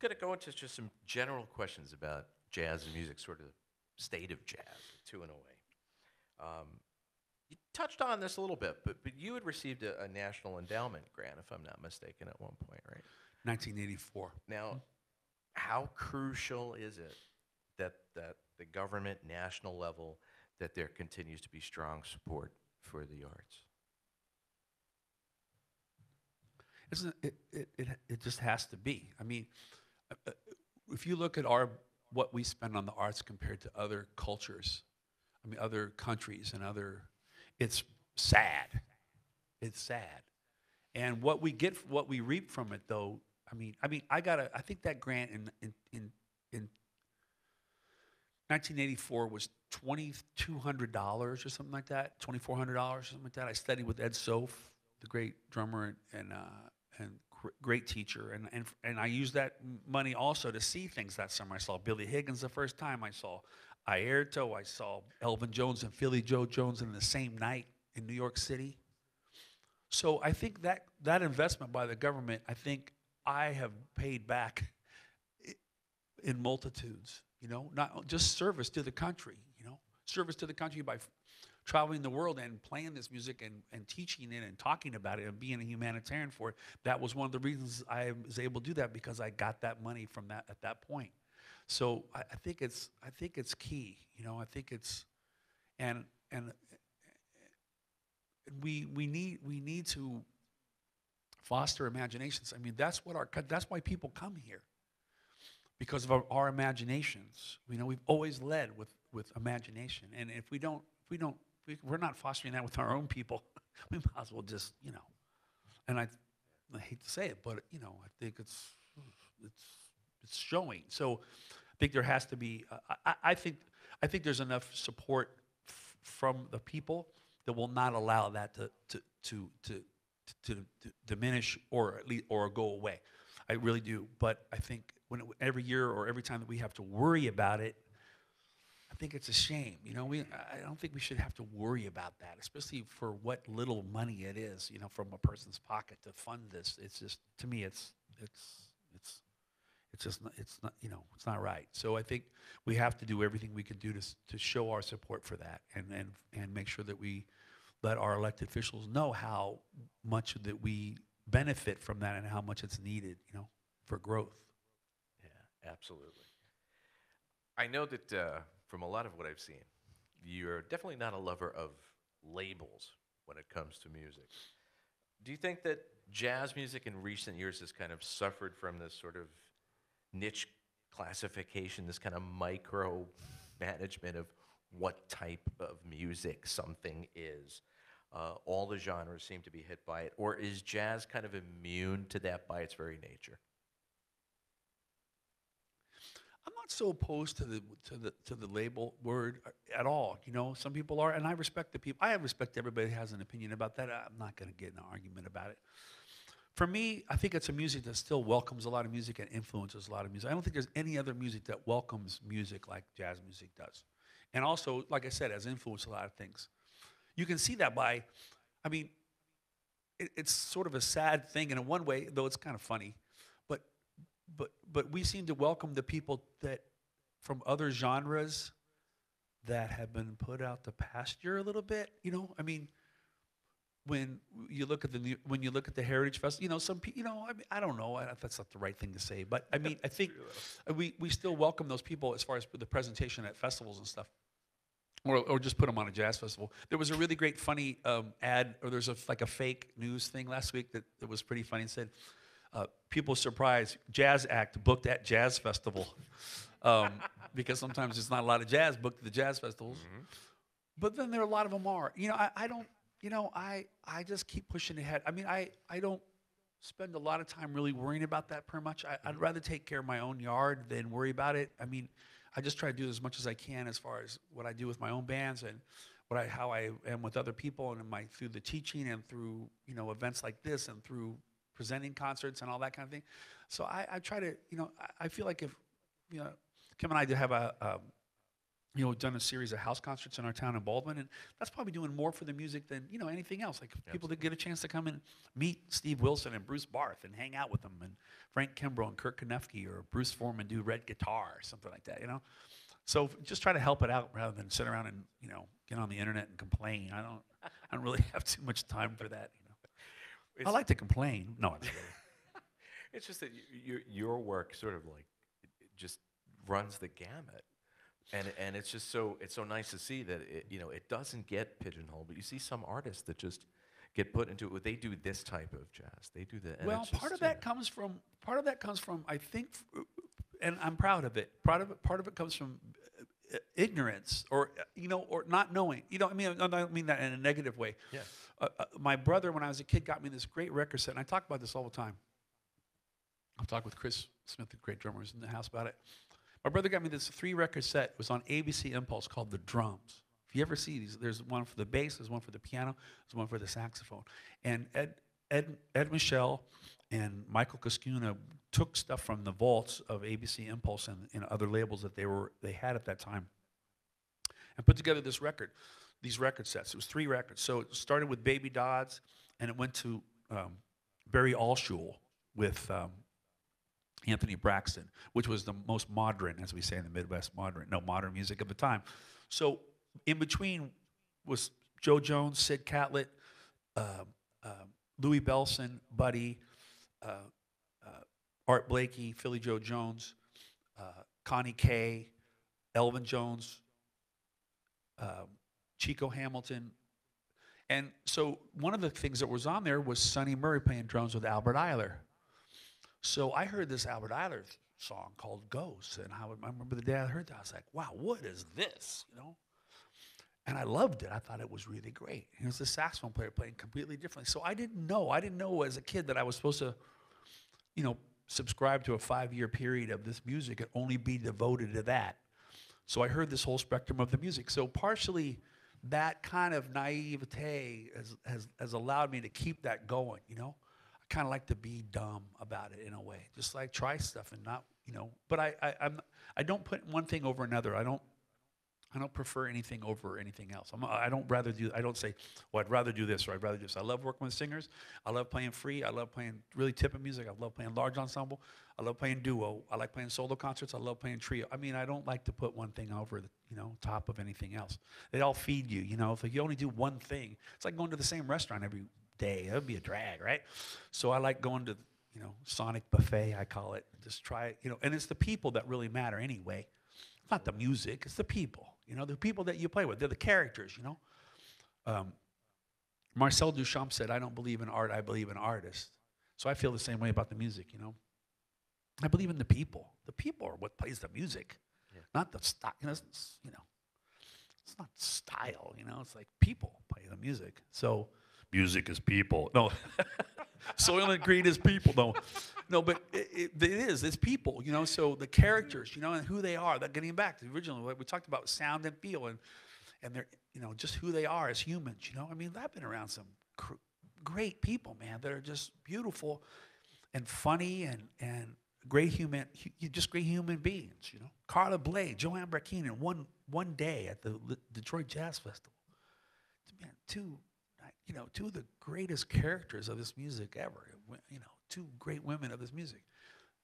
gonna go into just some general questions about jazz and music, sort of state of jazz, two in a way. Um, you touched on this a little bit, but but you had received a, a national endowment grant, if I'm not mistaken, at one point, right? 1984. Now, how crucial is it that that the government, national level, that there continues to be strong support for the arts? Isn't it, it, it, it just has to be. I mean, uh, uh, if you look at our what we spend on the arts compared to other cultures, I mean other countries and other, it's sad. It's sad. And what we get, what we reap from it, though, I mean, I mean, I got a, I think that grant in in in, in 1984 was $2,200 or something like that, $2,400 or something like that. I studied with Ed Soph, the great drummer and, and, uh, and great teacher. And, and, and I used that money also to see things that summer. I saw Billy Higgins the first time. I saw Airto. I saw Elvin Jones and Philly Joe Jones in the same night in New York City. So I think that, that investment by the government, I think I have paid back in multitudes, you know, not just service to the country, you know, service to the country by traveling the world and playing this music and, and teaching it and talking about it and being a humanitarian for it. That was one of the reasons I was able to do that because I got that money from that at that point. So I, I think it's I think it's key, you know, I think it's and and we we need we need to foster imaginations. I mean, that's what our that's why people come here because of our, our imaginations. You know, we've always led with with imagination, and if we don't if we don't if we're not fostering that with our own people, we might as well just you know. And I I hate to say it, but you know, I think it's it's it's showing. So I think there has to be. Uh, I, I think I think there's enough support f- from the people that will not allow that to to to to, to, to diminish or at least or go away. I really do. But I think when it, every year or every time that we have to worry about it, I think it's a shame. You know, we I don't think we should have to worry about that, especially for what little money it is. You know, from a person's pocket to fund this. It's just to me, it's it's it's it's just not, it's not you know it's not right. So I think we have to do everything we can do to to show our support for that and and and make sure that we let our elected officials know how much that we benefit from that and how much it's needed. You know, for growth. Yeah, absolutely. I know that uh, from a lot of what I've seen, you're definitely not a lover of labels when it comes to music. Do you think that jazz music in recent years has kind of suffered from this sort of niche classification, this kind of micro management of what type of music something is? uh, all the genres seem to be hit by it, or is jazz kind of immune to that by its very nature? I'm not so opposed to the to the to the label word at all. You know, some people are, and I respect the people. I have respect everybody has an opinion about that. I'm not going to get in an argument about it. For me, I think it's a music that still welcomes a lot of music and influences a lot of music. I don't think there's any other music that welcomes music like jazz music does. And also, like I said, has influenced a lot of things. You can see that by, I mean, it, it's sort of a sad thing, and in one way, though it's kind of funny. But, but, but we seem to welcome the people that from other genres that have been put out to pasture a little bit. You know, I mean, when you look at the new- when you look at the Heritage Festival, you know, some people, you know, I mean, I don't know if that's not the right thing to say, but I mean, I think we we still welcome those people as far as the presentation at festivals and stuff. Or, or just put them on a jazz festival. There was a really great, funny um, ad, or there's a like a fake news thing last week that, that was pretty funny. It said, uh, "People surprised jazz act booked at jazz festival," um, because sometimes there's not a lot of jazz booked at the jazz festivals. But then there are a lot of them are. You know, I, I don't. You know, I I just keep pushing ahead. I mean, I I don't spend a lot of time really worrying about that per much. I, I'd rather take care of my own yard than worry about it. I mean, I just try to do as much as I can as far as what I do with my own bands and what I how I am with other people and my through the teaching and through you know events like this and through presenting concerts and all that kind of thing. So I, I try to you know I, I feel like if you know Kim and I do have a um, you know, done a series of house concerts in our town in Baldwin, and that's probably doing more for the music than you know anything else. Like people that get a chance to come and meet Steve Wilson and Bruce Barth and hang out with them, and Frank Kimbrough and Kirk Knuffke or Bruce Foreman do red guitar or something like that. You know, so just try to help it out rather than sit around and you know get on the internet and complain. I don't, I don't really have too much time for that. You know, I like to complain. No. It's just that your your work sort of like just runs the gamut, and and it's just so it's so nice to see that it you know it doesn't get pigeonholed. But you see some artists that just get put into it. They do this type of jazz. They do that. well, part just, of that know, comes from part of that comes from I think, and I'm proud of it. Part of it, part of it comes from uh, ignorance or uh, you know or not knowing. You know, I mean, I don't mean that in a negative way. Yeah. Uh, uh, my brother, when I was a kid, got me this great record set, and I talk about this all the time. I've talked with Chris Smith, the great drummer, who's in the house about it. My brother got me this three record set. It was on ABC Impulse called The Drums. If you ever see these, there's one for the bass, there's one for the piano, there's one for the saxophone. And Ed, Ed, Ed Michel and Michael Cuscuna took stuff from the vaults of ABC Impulse and, and other labels that they were they had at that time, and put together this record, these record sets. It was three records. So it started with Baby Dodds, and it went to um, Barry Altschul with um, Anthony Braxton, which was the most modern, as we say in the Midwest, modern, no, modern music of the time. So in between was Joe Jones, Sid Catlett, um, um, Louie Bellson, Buddy, uh, uh, Art Blakey, Philly Joe Jones, uh, Connie Kay, Elvin Jones, um, Chico Hamilton. And so one of the things that was on there was Sunny Murray playing drums with Albert Ayler. So I heard this Albert Ayler song called Ghosts, and I, would, I remember the day I heard that, I was like, wow, what is this? You know? And I loved it. I thought it was really great. He was a saxophone player playing completely differently. So I didn't know. I didn't know as a kid that I was supposed to, you know, subscribe to a five-year period of this music and only be devoted to that. So I heard this whole spectrum of the music. So partially, that kind of naivete has, has, has allowed me to keep that going. You know, kind of like to be dumb about it in a way, just like try stuff and not, you know. But I, I I'm I don't put one thing over another. I don't I don't prefer anything over anything else. I'm, I don't rather do. I don't say, "Well, I'd rather do this" or "I'd rather do this." I love working with singers. I love playing free. I love playing really tipping music. I love playing large ensemble. I love playing duo. I like playing solo concerts. I love playing trio. I mean, I don't like to put one thing over the you know top of anything else. They all feed you. You know, if you only do one thing, it's like going to the same restaurant every day. That would be a drag, right? So I like going to you know Sonic Buffet. I call it. Just try it. You know, and it's the people that really matter anyway. It's not the music, it's the people. You know, the people that you play with. They're the characters, you know. Um, Marcel Duchamp said, I don't believe in art, I believe in artists. So I feel the same way about the music, you know. I believe in the people. The people are what plays the music, Yeah. not the style. You know, it's, you know, it's not style, you know. It's like people play the music. So, music is people. No, Soylent Green is people. No, no, but it, it, it is. It's people. You know. So the characters, you know, and who they are. That getting back to the original, we talked about sound and feel, and and they're, you know, just who they are as humans. You know. I mean, I've been around some cr- great people, man, that are just beautiful and funny and and great human, hu- just great human beings. You know, Carla Bley, JoAnne Brackeen, in one one day at the Li- Detroit Jazz Festival. Man, two, you know, two of the greatest characters of this music ever. You know, two great women of this music.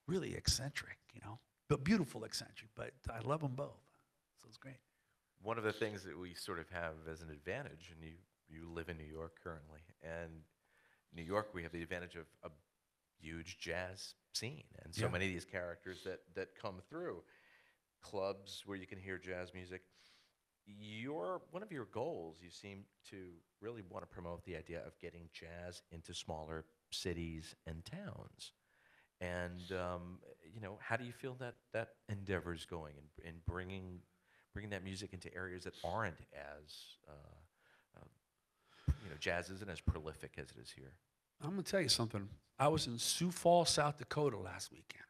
Really eccentric, you know, but beautiful eccentric. But I love them both, so it's great. one of the things that we sort of have as an advantage, and you, you live in New York currently, and New York, we have the advantage of a huge jazz scene, and so Yeah. many of these characters that, that come through clubs where you can hear jazz music. Your one of your goals, you seem to really want to promote the idea of getting jazz into smaller cities and towns. And um, you know, how do you feel that that endeavor is going and, and bringing bringing that music into areas that aren't as uh, uh, you know, jazz isn't as prolific as it is here. I'm gonna tell you something. I was in Sioux Falls, South Dakota last weekend,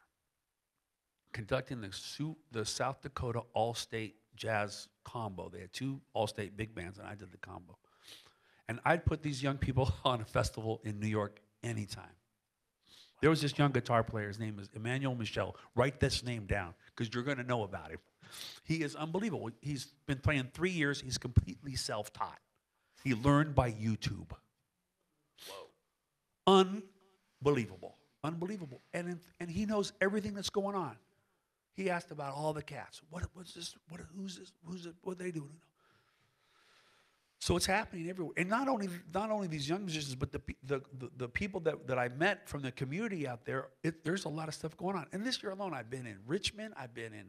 conducting the Sioux, the South Dakota All-State Jazz Combo. They had two All-State big bands, and I did the combo. And I'd put these young people on a festival in New York anytime. There was this young guitar player. His name is Emmanuel Michel. Write this name down because you're going to know about him. He is unbelievable. He's been playing three years. He's completely self-taught. He learned by YouTube. Whoa. Unbelievable. Unbelievable. And, in- and he knows everything that's going on. He asked about all the cats. What, what's this? What, who's this? Who's it? What are they doing? So it's happening everywhere. And not only, not only these young musicians, but the, the, the, the people that, that I met from the community out there, it, there's a lot of stuff going on. And this year alone, I've been in Richmond, I've been in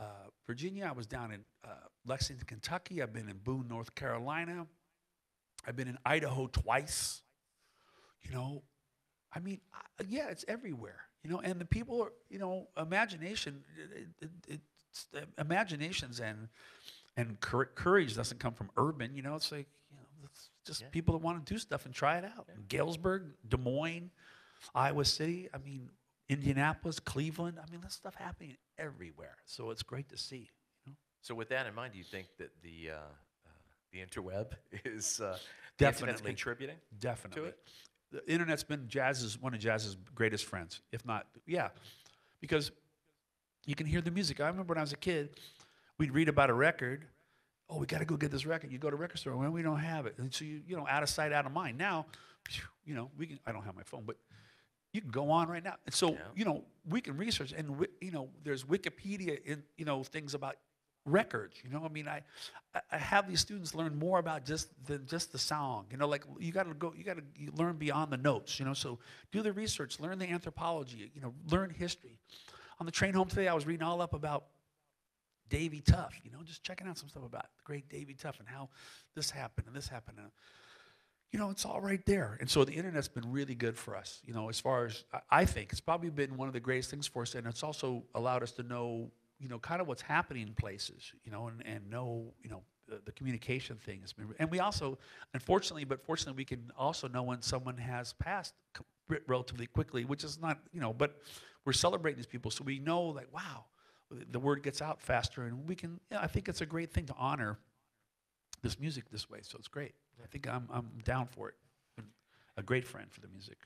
uh, Virginia, I was down in uh, Lexington, Kentucky, I've been in Boone, North Carolina, I've been in Idaho twice. You know, I mean, I- yeah, it's everywhere. You know, and the people are, you know, imagination, it, it, it's the imaginations and and cour- courage doesn't come from urban. You know, it's like you know, just Yeah. people that want to do stuff and try it out. Galesburg, Des Moines, Iowa City. I mean, Indianapolis, Cleveland. I mean, this stuff happening everywhere. So it's great to see. You know? So with that in mind, do you think that the uh, uh, the interweb is uh, Definitely. contributing? Definitely. The internet's been jazz's one of jazz's greatest friends, if not, yeah, because you can hear the music. I remember when I was a kid, we'd read about a record. Oh, we got to go get this record. You go to record store, well, we don't have it, and so you, you know, out of sight, out of mind. Now, you know, we can. I don't have my phone, but you can go on right now. And so, Yeah. you know, we can research, and you know, there's Wikipedia in, you know, things about records. You know, I mean, I, I- have these students learn more about just than just the song. You know, like you got to go, you got to learn beyond the notes. You know, so do the research, learn the anthropology. You know, learn history. On the train home today, I was reading all up about Davey Tough. You know, just checking out some stuff about the great Davey Tough and how this happened and this happened. And, you know, it's all right there. And so the internet's been really good for us. You know, as far as I think it's probably been one of the greatest things for us, and it's also allowed us to know, you know, kind of what's happening in places. You know, and, and know, you know, the, the communication thing has been. And we also, unfortunately, but fortunately, we can also know when someone has passed relatively quickly, which is not, you know, but we're celebrating these people, so we know, like, wow, the word gets out faster, and we can. Yeah, I think it's a great thing to honor this music this way. So it's great. I think I'm I'm down for it. A great friend for the music.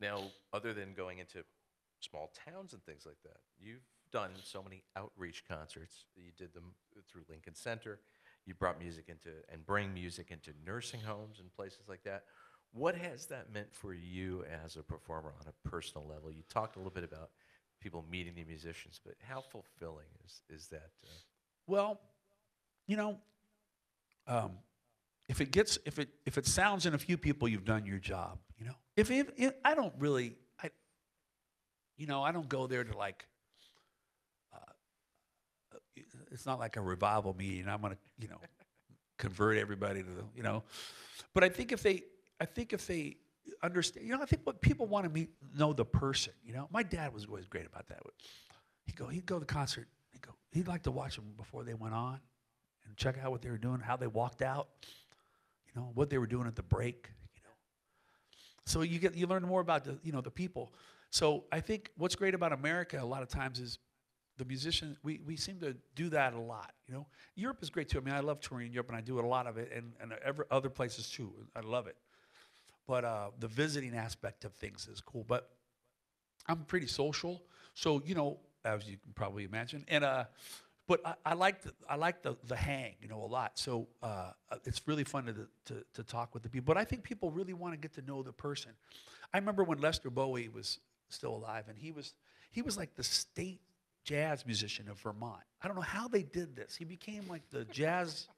Now, other than going into small towns and things like that, you've done so many outreach concerts. You did them through Lincoln Center. You brought music into and bring music into nursing homes and places like that. What has that meant for you as a performer on a personal level? You talked a little bit about people meeting the musicians, but how fulfilling is is that? Uh, Well, you know, um, if it gets if it if it sounds in a few people, you've done your job. You know, if, if, if I don't really, I, you know, I don't go there to like. Uh, it's not like a revival meeting. I'm gonna, you know, convert everybody to the, you know, but I think if they, I think if they understand, you know, I think what people want to meet, know the person. You know, my dad was always great about that. He'd go, he'd go to the concert. He'd go, he'd like to watch them before they went on, and check out what they were doing, how they walked out. you know, what they were doing at the break, you know. So you get you learn more about the you know the people. So I think what's great about America a lot of times is the musicians we, we seem to do that a lot you know europe is great too i mean i love touring in europe and i do a lot of it and, and ever, other places too i love it but uh, the visiting aspect of things is cool but i'm pretty social so you know as you can probably imagine and uh but I, I like the, I like the, the hang, you know, a lot. So uh, uh, it's really fun to, to, to talk with the people. But I think people really want to get to know the person. I remember when Lester Bowie was still alive, and he was he was like the state jazz musician of Vermont. I don't know how they did this. He became like the jazz.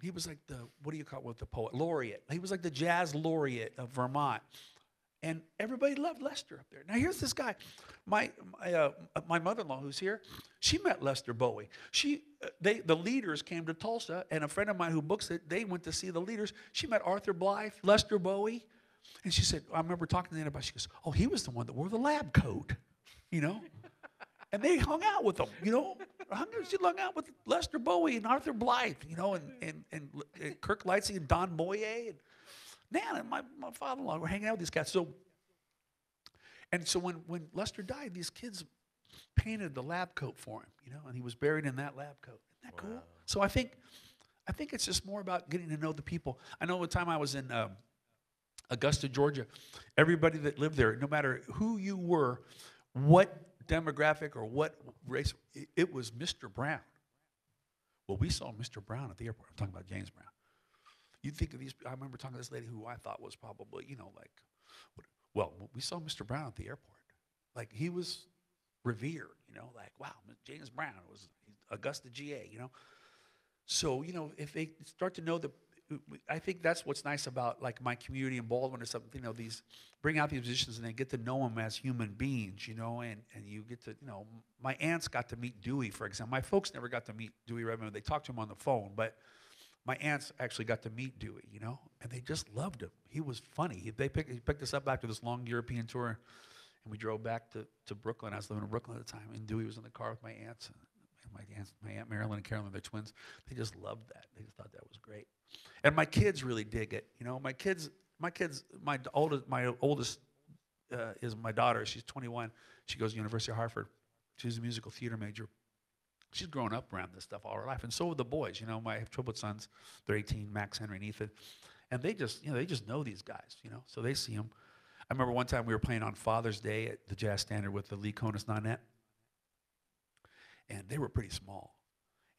He was like the what do you call it with the poet laureate? He was like the jazz laureate of Vermont, and everybody loved Lester up there. Now here's this guy, my my, uh, my mother-in-law who's here. She met Lester Bowie. She uh, they the leaders came to Tulsa, and a friend of mine who books it, they went to see the leaders. She met Arthur Blythe, Lester Bowie, and she said, I remember talking to anybody. She goes, "Oh, he was the one that wore the lab coat," you know and they hung out with them, you know. Hung, she hung out with Lester Bowie and Arthur Blythe, you know, and, and, and, and Kirk Lightsey and Don Moye and Nan and my, my father-in-law were hanging out with these guys. So, and so when, when Lester died, these kids painted the lab coat for him, you know, and he was buried in that lab coat. Isn't that cool? So I think, I think it's just more about getting to know the people. I know the time I was in um, Augusta, Georgia, everybody that lived there, no matter who you were, what demographic or what race, it, it was Mr. Brown. Well, we saw Mr. Brown at the airport. I'm talking about James Brown. You think of these, I remember talking to this lady who I thought was probably, you know, like, well, we saw Mr. Brown at the airport. Like, he was revered, you know, like, wow, James Brown was Augusta, GA, you know. So, you know, if they start to know the, I think that's what's nice about like my community in Baldwin or something, you know, these, bring out these musicians and they get to know them as human beings, you know, and, and you get to, you know, my aunts got to meet Dewey, for example. My folks never got to meet Dewey Redman. They talked to him on the phone, but my aunts actually got to meet Dewey, you know, and they just loved him. He was funny. He, they picked, he picked us up after this long European tour, and we drove back to, to Brooklyn. I was living in Brooklyn at the time, and Dewey was in the car with my aunts. And my my aunt Marilyn and Carolyn, they're twins. They just loved that. They just thought that was great. And my kids really dig it. You know, my kids, my kids, my oldest, my oldest uh, is my daughter. She's 21. She goes to University of Hartford. She's a musical theater major. She's grown up around this stuff all her life, and so have the boys. You know, my triplet sons. They're 18, Max, Henry, and Ethan, and they just, you know, they just know these guys. You know, so they see them. I remember one time we were playing on Father's Day at the Jazz Standard with the Lee Konitz Nonet, and they were pretty small.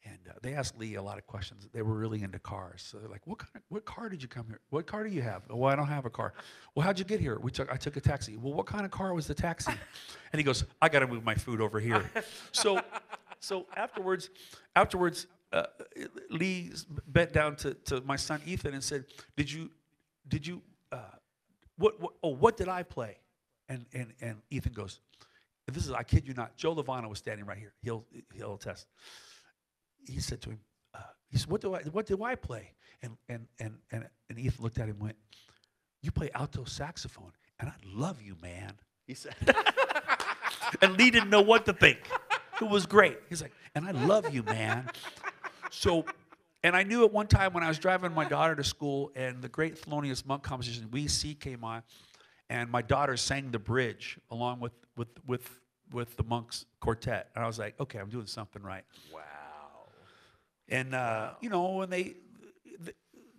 And uh, they asked Lee a lot of questions. They were really into cars. So they're like, "What kind of, what car did you come here? What car do you have?" "Oh, "Well, I don't have a car." "Well, how'd you get here?" "We took I took a taxi." "Well, what kind of car was the taxi?" and he goes, "I got to move my food over here." so, so afterwards, afterwards, uh, Lee bent down to, to my son Ethan and said, "Did you, did you, uh, what, what? Oh, what did I play?" And and and Ethan goes, "This is I kid you not. Joe Lovano was standing right here. He'll he'll attest." he said to him, uh, he said, what do I, what do I play? And, and, and, and, and Ethan looked at him and went, you play alto saxophone, and I love you, man. He said. and Lee didn't know what to think. It was great. He's like, and I love you, man. So, and I knew at one time when I was driving my daughter to school and the Great Thelonious Monk composition, We See, came on, and my daughter sang the bridge along with, with, with, with the Monk's quartet. And I was like, okay, I'm doing something right. Wow. And uh, you know, when they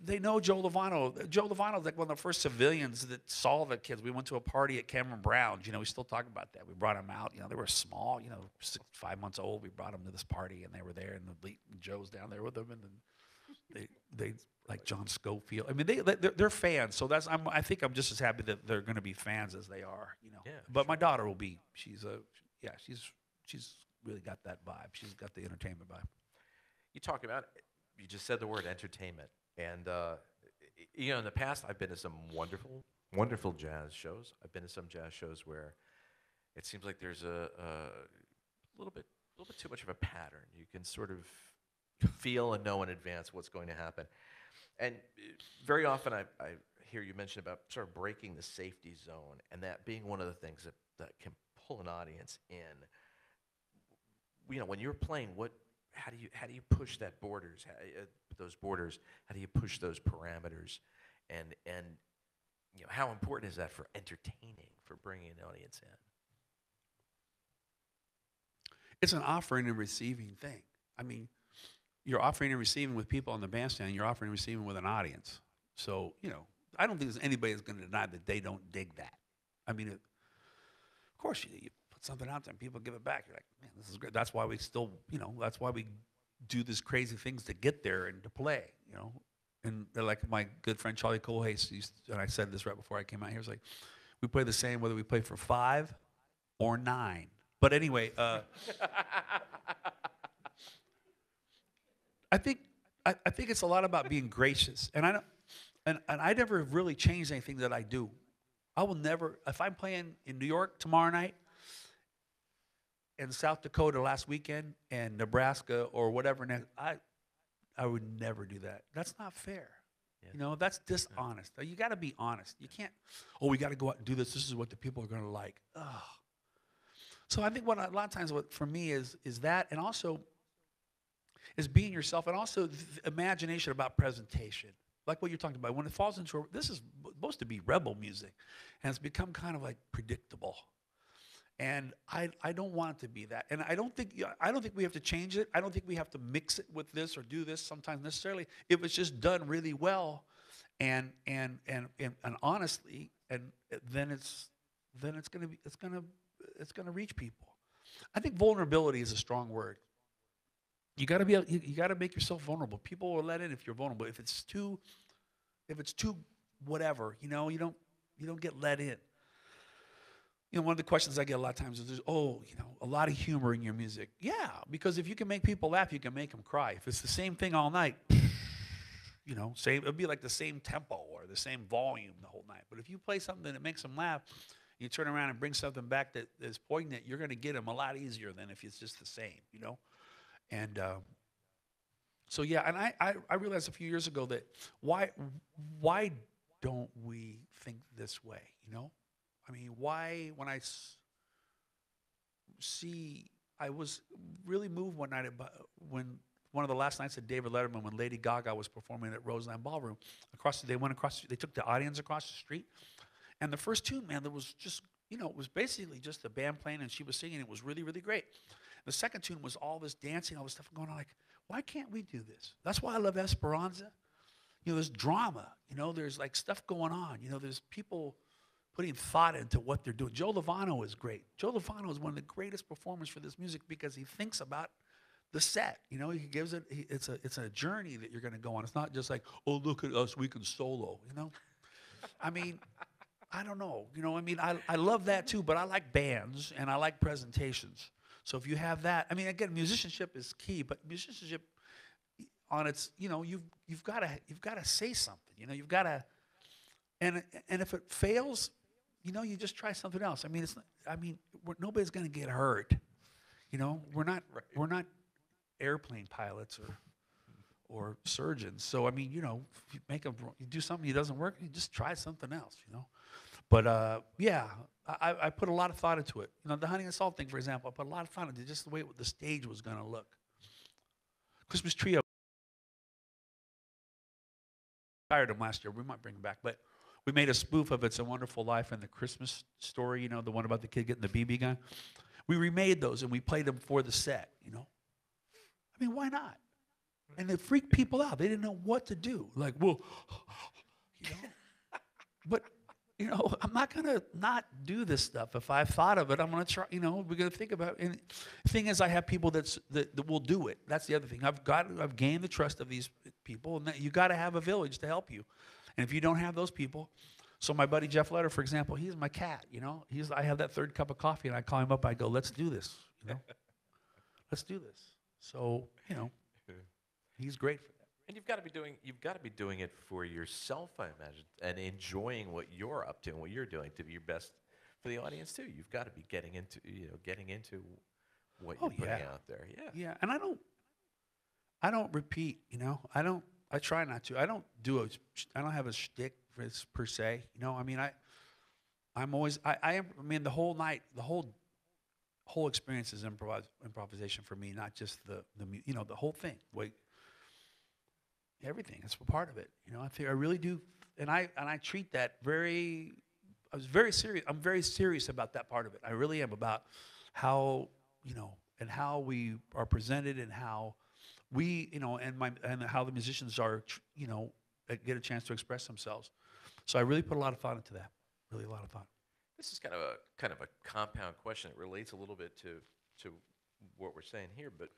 they know Joe Lovano. Joe Lovano is like one of the first civilians that saw the kids. We went to a party at Cameron Brown's. You know, we still talk about that. We brought them out. You know, they were small. You know, six, five months old. We brought them to this party, and they were there, and the Joe's down there with them, and then they they like John Scofield. I mean, they they're, they're fans. So that's I'm, I think I'm just as happy that they're going to be fans as they are. You know. Yeah, But my daughter will be. She's a yeah. She's she's really got that vibe. She's got the entertainment vibe. You talk about, you just said the word entertainment. And, uh, you know, in the past, I've been to some wonderful, wonderful jazz shows. I've been to some jazz shows where it seems like there's a, a little bit, a little bit too much of a pattern. You can sort of feel and know in advance what's going to happen. And uh, very often I, I hear you mention about sort of breaking the safety zone and that being one of the things that, that can pull an audience in. You know, when you're playing, what how do you how do you push that borders? Uh, those borders. How do you push those parameters? And and you know how important is that for entertaining, for bringing an audience in? It's an offering and receiving thing. I mean, you're offering and receiving with people on the bandstand. You're offering and receiving with an audience. So you know, I don't think there's anybody that's going to deny that they don't dig that. I mean, it, of course, you, you put something out there and people give it back. You're like, man, this is great. That's why we still, you know, that's why we do these crazy things to get there and to play. You know, and they're like my good friend Charlie Kohlhase used, and I said this right before I came out here. Was like, we play the same whether we play for five or nine. But anyway, uh, I think I, I think it's a lot about being gracious, and I don't, and, and I never really changed anything that I do. I will never, if I'm playing in New York tomorrow night, in South Dakota last weekend, and Nebraska or whatever next, I, I would never do that. That's not fair. Yeah. You know, that's dishonest. You got to be honest. You can't. Oh, we got to go out and do this. This is what the people are going to like. Ugh. So I think what a lot of times what for me is is that, and also is being yourself, and also imagination about presentation, like what you're talking about. When it falls into a, this is supposed to be rebel music, and it's become kind of like predictable. And I, I don't want it to be that. And I don't think I don't think we have to change it. I don't think we have to mix it with this or do this sometimes necessarily. If it's just done really well, and and and and, and honestly, and uh, then it's then it's gonna be it's gonna it's gonna reach people. I think vulnerability is a strong word. You got to be you, you got to make yourself vulnerable. People will let in if you're vulnerable. If it's too if it's too whatever, you know, you don't you don't get let in. You know, one of the questions I get a lot of times is, "Oh, you know, a lot of humor in your music." Yeah, because if you can make people laugh, you can make them cry. If it's the same thing all night, you know, same it'll be like the same tempo or the same volume the whole night. But if you play something that makes them laugh, you turn around and bring something back that is poignant, you're going to get them a lot easier than if it's just the same, you know. And um, so yeah, and I, I I realized a few years ago that why why don't we think this way, you know? I mean, why when I see I was really moved one night about when one of the last nights at David Letterman when Lady Gaga was performing at Roseland Ballroom. Across the, they went across they took the audience across the street. And the first tune, man, there was just, you know, it was basically just the band playing and she was singing. It was really, really great. The second tune was all this dancing, all this stuff going on. Like, why can't we do this? That's why I love Esperanza. You know, there's drama. You know, there's like stuff going on. You know, there's people putting thought into what they're doing. Joe Lovano is great. Joe Lovano is one of the greatest performers for this music because he thinks about the set. You know, he gives it. He, it's a it's a journey that you're going to go on. It's not just like, oh, look at us, we can solo. You know, I mean, I don't know. You know, I mean, I I love that too, but I like bands and I like presentations. So if you have that, I mean, again, musicianship is key, but musicianship on its, you know, you've you've got to you've got to say something. You know, you've got to, and and if it fails, you know, you just try something else. I mean, it's not, I mean, we're, nobody's going to get hurt. You know, we're not we're not airplane pilots or or surgeons. So I mean, you know, if you make a you do something that doesn't work, you just try something else. You know, but uh, yeah, I, I put a lot of thought into it. You know, the Honey and Salt thing, for example, I put a lot of thought into just the way the stage was going to look. Christmas tree. I hired him last year. We might bring him back, but we made a spoof of "It's a Wonderful Life" and the Christmas story. You know, the one about the kid getting the BB gun. We remade those and we played them for the set. You know, I mean, why not? And it freaked people out. They didn't know what to do. Like, well, you know, but you know, I'm not gonna not do this stuff. If I've thought of it, I'm gonna try. You know, we're gonna think about. It. And thing is, I have people that's that, that will do it. That's the other thing. I've got, I've gained the trust of these people, and that you got to have a village to help you. And if you don't have those people, so my buddy Jeff Lederer, for example, he's my cat. You know, he's I have that third cup of coffee, and I call him up. I go, let's do this. You know, let's do this. So you know, he's great for. And you've got to be doing you've got to be doing it for yourself, I imagine, and enjoying what you're up to and what you're doing to be your best for the audience too. You've got to be getting into you know getting into what Oh, you're putting yeah. out there. Yeah. Yeah, and I don't, I don't repeat. You know, I don't. I try not to. I don't do a. I don't have a shtick for this per se. You know, I mean, I, I'm always. I, I am. I mean, the whole night, the whole. whole experience is improvis- improvisation for me, not just the the you know the whole thing. Wait, everything. It's part of it. You know, I think I really do, and I and I treat that very. I was very serious. I'm very serious about that part of it. I really am about how you know and how we are presented and how we you know and my and how the musicians are you know uh, get a chance to express themselves. So I really put a lot of thought into that. Really a lot of thought. This is kind of a kind of a compound question. It relates a little bit to to what we're saying here, but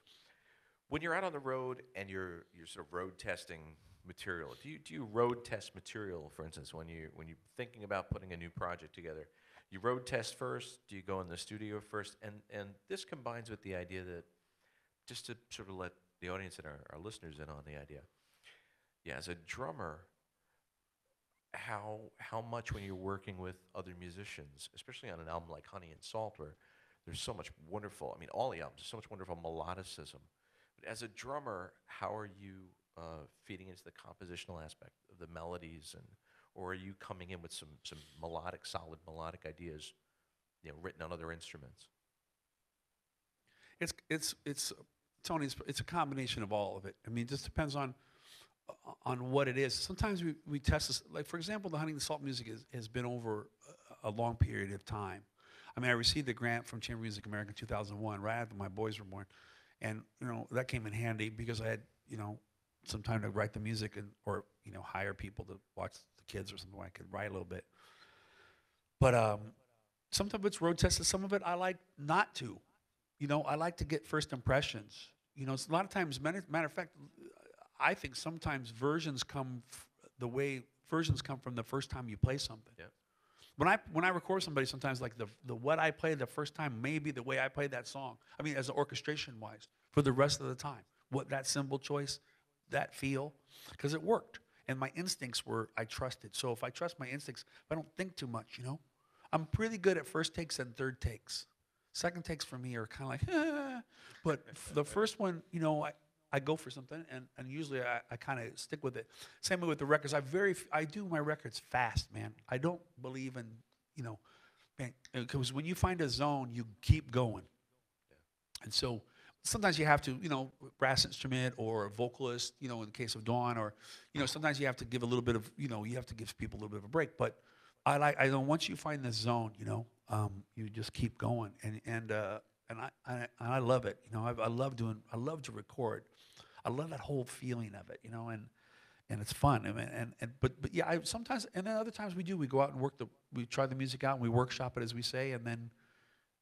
when you're out on the road and you're you're sort of road testing material, do you do you road test material, for instance, when you when you're thinking about putting a new project together? You road test first? Do you go in the studio first? And and this combines with the idea that just to sort of let the audience and our, our listeners in on the idea. Yeah, as a drummer, how how much when you're working with other musicians, especially on an album like Honey and Salt, where there's so much wonderful. I mean, all the albums, there's so much wonderful melodicism. But as a drummer, how are you uh, feeding into the compositional aspect of the melodies, and or are you coming in with some some melodic, solid melodic ideas, you know, written on other instruments? It's it's it's Tony. It's, it's a combination of all of it. I mean, it just depends on on what it is. Sometimes we, we test this. Like for example, the and Salt music is, has been over a, a long period of time. I mean, I received the grant from Chamber Music America in 2001, right after my boys were born, and you know that came in handy because I had you know some time to write the music and or you know hire people to watch the kids or something. where I could write a little bit. But um, it's road tested. Some of it I like not to. You know, I like to get first impressions. You know, it's a lot of times, matter, matter of fact, I think sometimes versions come f- the way versions come from the first time you play something. When I when I record somebody, sometimes like the the what I play the first time may be the way I played that song. I mean, as orchestration wise, for the rest of the time, what that cymbal choice, that feel, because it worked, and my instincts were I trusted. So if I trust my instincts, if I don't think too much, you know, I'm pretty good at first takes and third takes. Second takes for me are kind of like, but the first one, you know, I, I go for something, and, and usually I, I kind of stick with it. Same way with the records. I very f- I do my records fast, man. I don't believe in you know, man, because when you find a zone, you keep going. And so sometimes you have to, you know, brass instrument or a vocalist, you know, in the case of Dawn, or you know, sometimes you have to give a little bit of, you know, you have to give people a little bit of a break. But I like, I don't once you find the zone, you know, um, you just keep going, and and uh, and I, I and I love it. You know, I, I love doing, I love to record. I love that whole feeling of it, you know, and and it's fun. I mean, and, and but but yeah, I sometimes and then other times we do. We go out and work the, we try the music out and we workshop it as we say, and then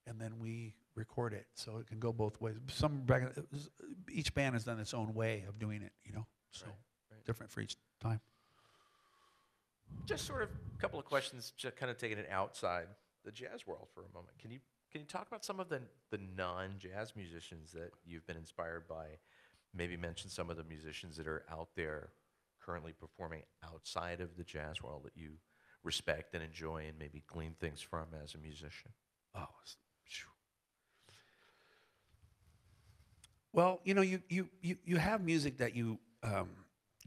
and then we record it. So it can go both ways. Some each band has done its own way of doing it, you know. So right. different for each time. Just sort of a couple of questions, just kind of taking it outside the jazz world for a moment. Can you can you talk about some of the the non-jazz musicians that you've been inspired by? Maybe mention some of the musicians that are out there currently performing outside of the jazz world that you respect and enjoy and maybe glean things from as a musician. Oh, phew. Well, you know, you, you, you, you have music that you um,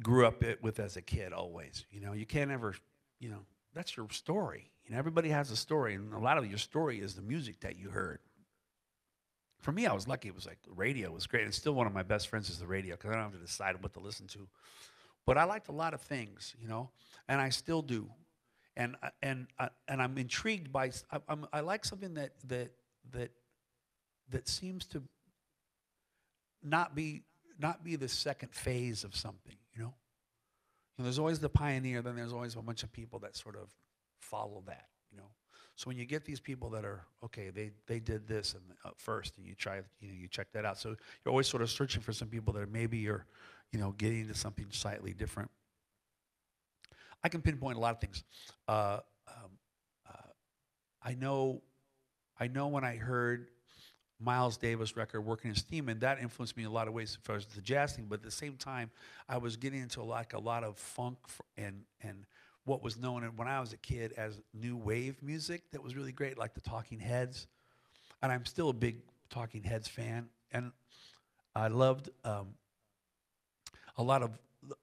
grew up it with as a kid always. You know, you can't ever, you know, that's your story. You know, everybody has a story, and a lot of your story is the music that you heard. For me, I was lucky. It was like radio was great. And still one of my best friends is the radio because I don't have to decide what to listen to. But I liked a lot of things, you know, and I still do and I- and I- and I'm intrigued by I, I'm, I like something that that that that seems to not be not be the second phase of something, you know. Know, there's always the pioneer, then there's always a bunch of people that sort of follow that, you know. So when you get these people that are okay, they they did this and uh, first, and you try, you know, you check that out. So you're always sort of searching for some people that are maybe you're, you know, getting into something slightly different. I can pinpoint a lot of things. Uh, um, uh, I know, I know when I heard Miles Davis record "Working in Steam," and that influenced me in a lot of ways as far as the jazz thing. But at the same time, I was getting into like a lot of funk and and what was known when I was a kid as new wave music that was really great, like the Talking Heads. And I'm still a big Talking Heads fan, and I loved um, a lot of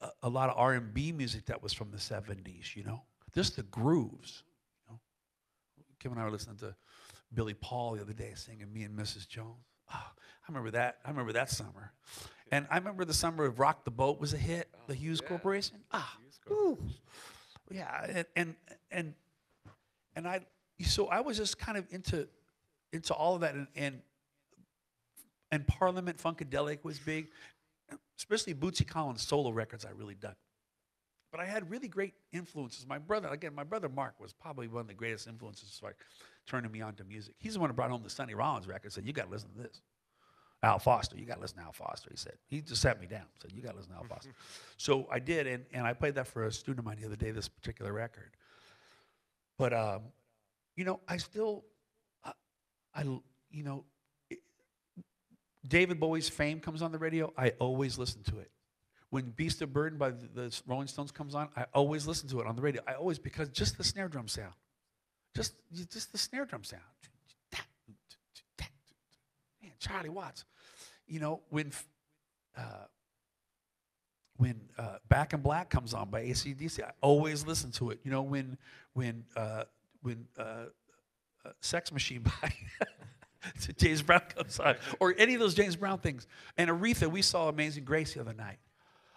a- a lot of R&B music that was from the 70s, you know. Just the grooves, you know. Kim and I were listening to Billy Paul the other day singing "Me and Mrs. Jones." Oh, I remember that. I remember that summer, and I remember the summer of "Rock the Boat" was a hit. the Hues Corporation. Ah, whew. yeah, and and and and I so I was just kind of into into all of that, and and, and Parliament Funkadelic was big, especially Bootsy Collins solo records. I really dug. But I had really great influences. My brother, again, my brother Mark was probably one of the greatest influences like turning me on to music. He's the one who brought home the Sonny Rollins record. Said you got to listen to this. Al Foster, you got to listen to Al Foster. He said he just sat me down. Said you got to listen to Al Foster. so I did, and and I played that for a student of mine the other day. This particular record. But um, you know, I still, I, I you know, it- David Bowie's Fame comes on the radio. I always listen to it. When Beast of Burden by the, the Rolling Stones comes on, I always listen to it on the radio. I always because just the snare drum sound, just just the snare drum sound. Man, Charlie Watts. You know when. Uh, when uh, Back in Black comes on by AC/DC, I always listen to it. You know, when when uh, when uh, uh, Sex Machine by James Brown comes on, or any of those James Brown things. And Aretha, we saw Amazing Grace the other night.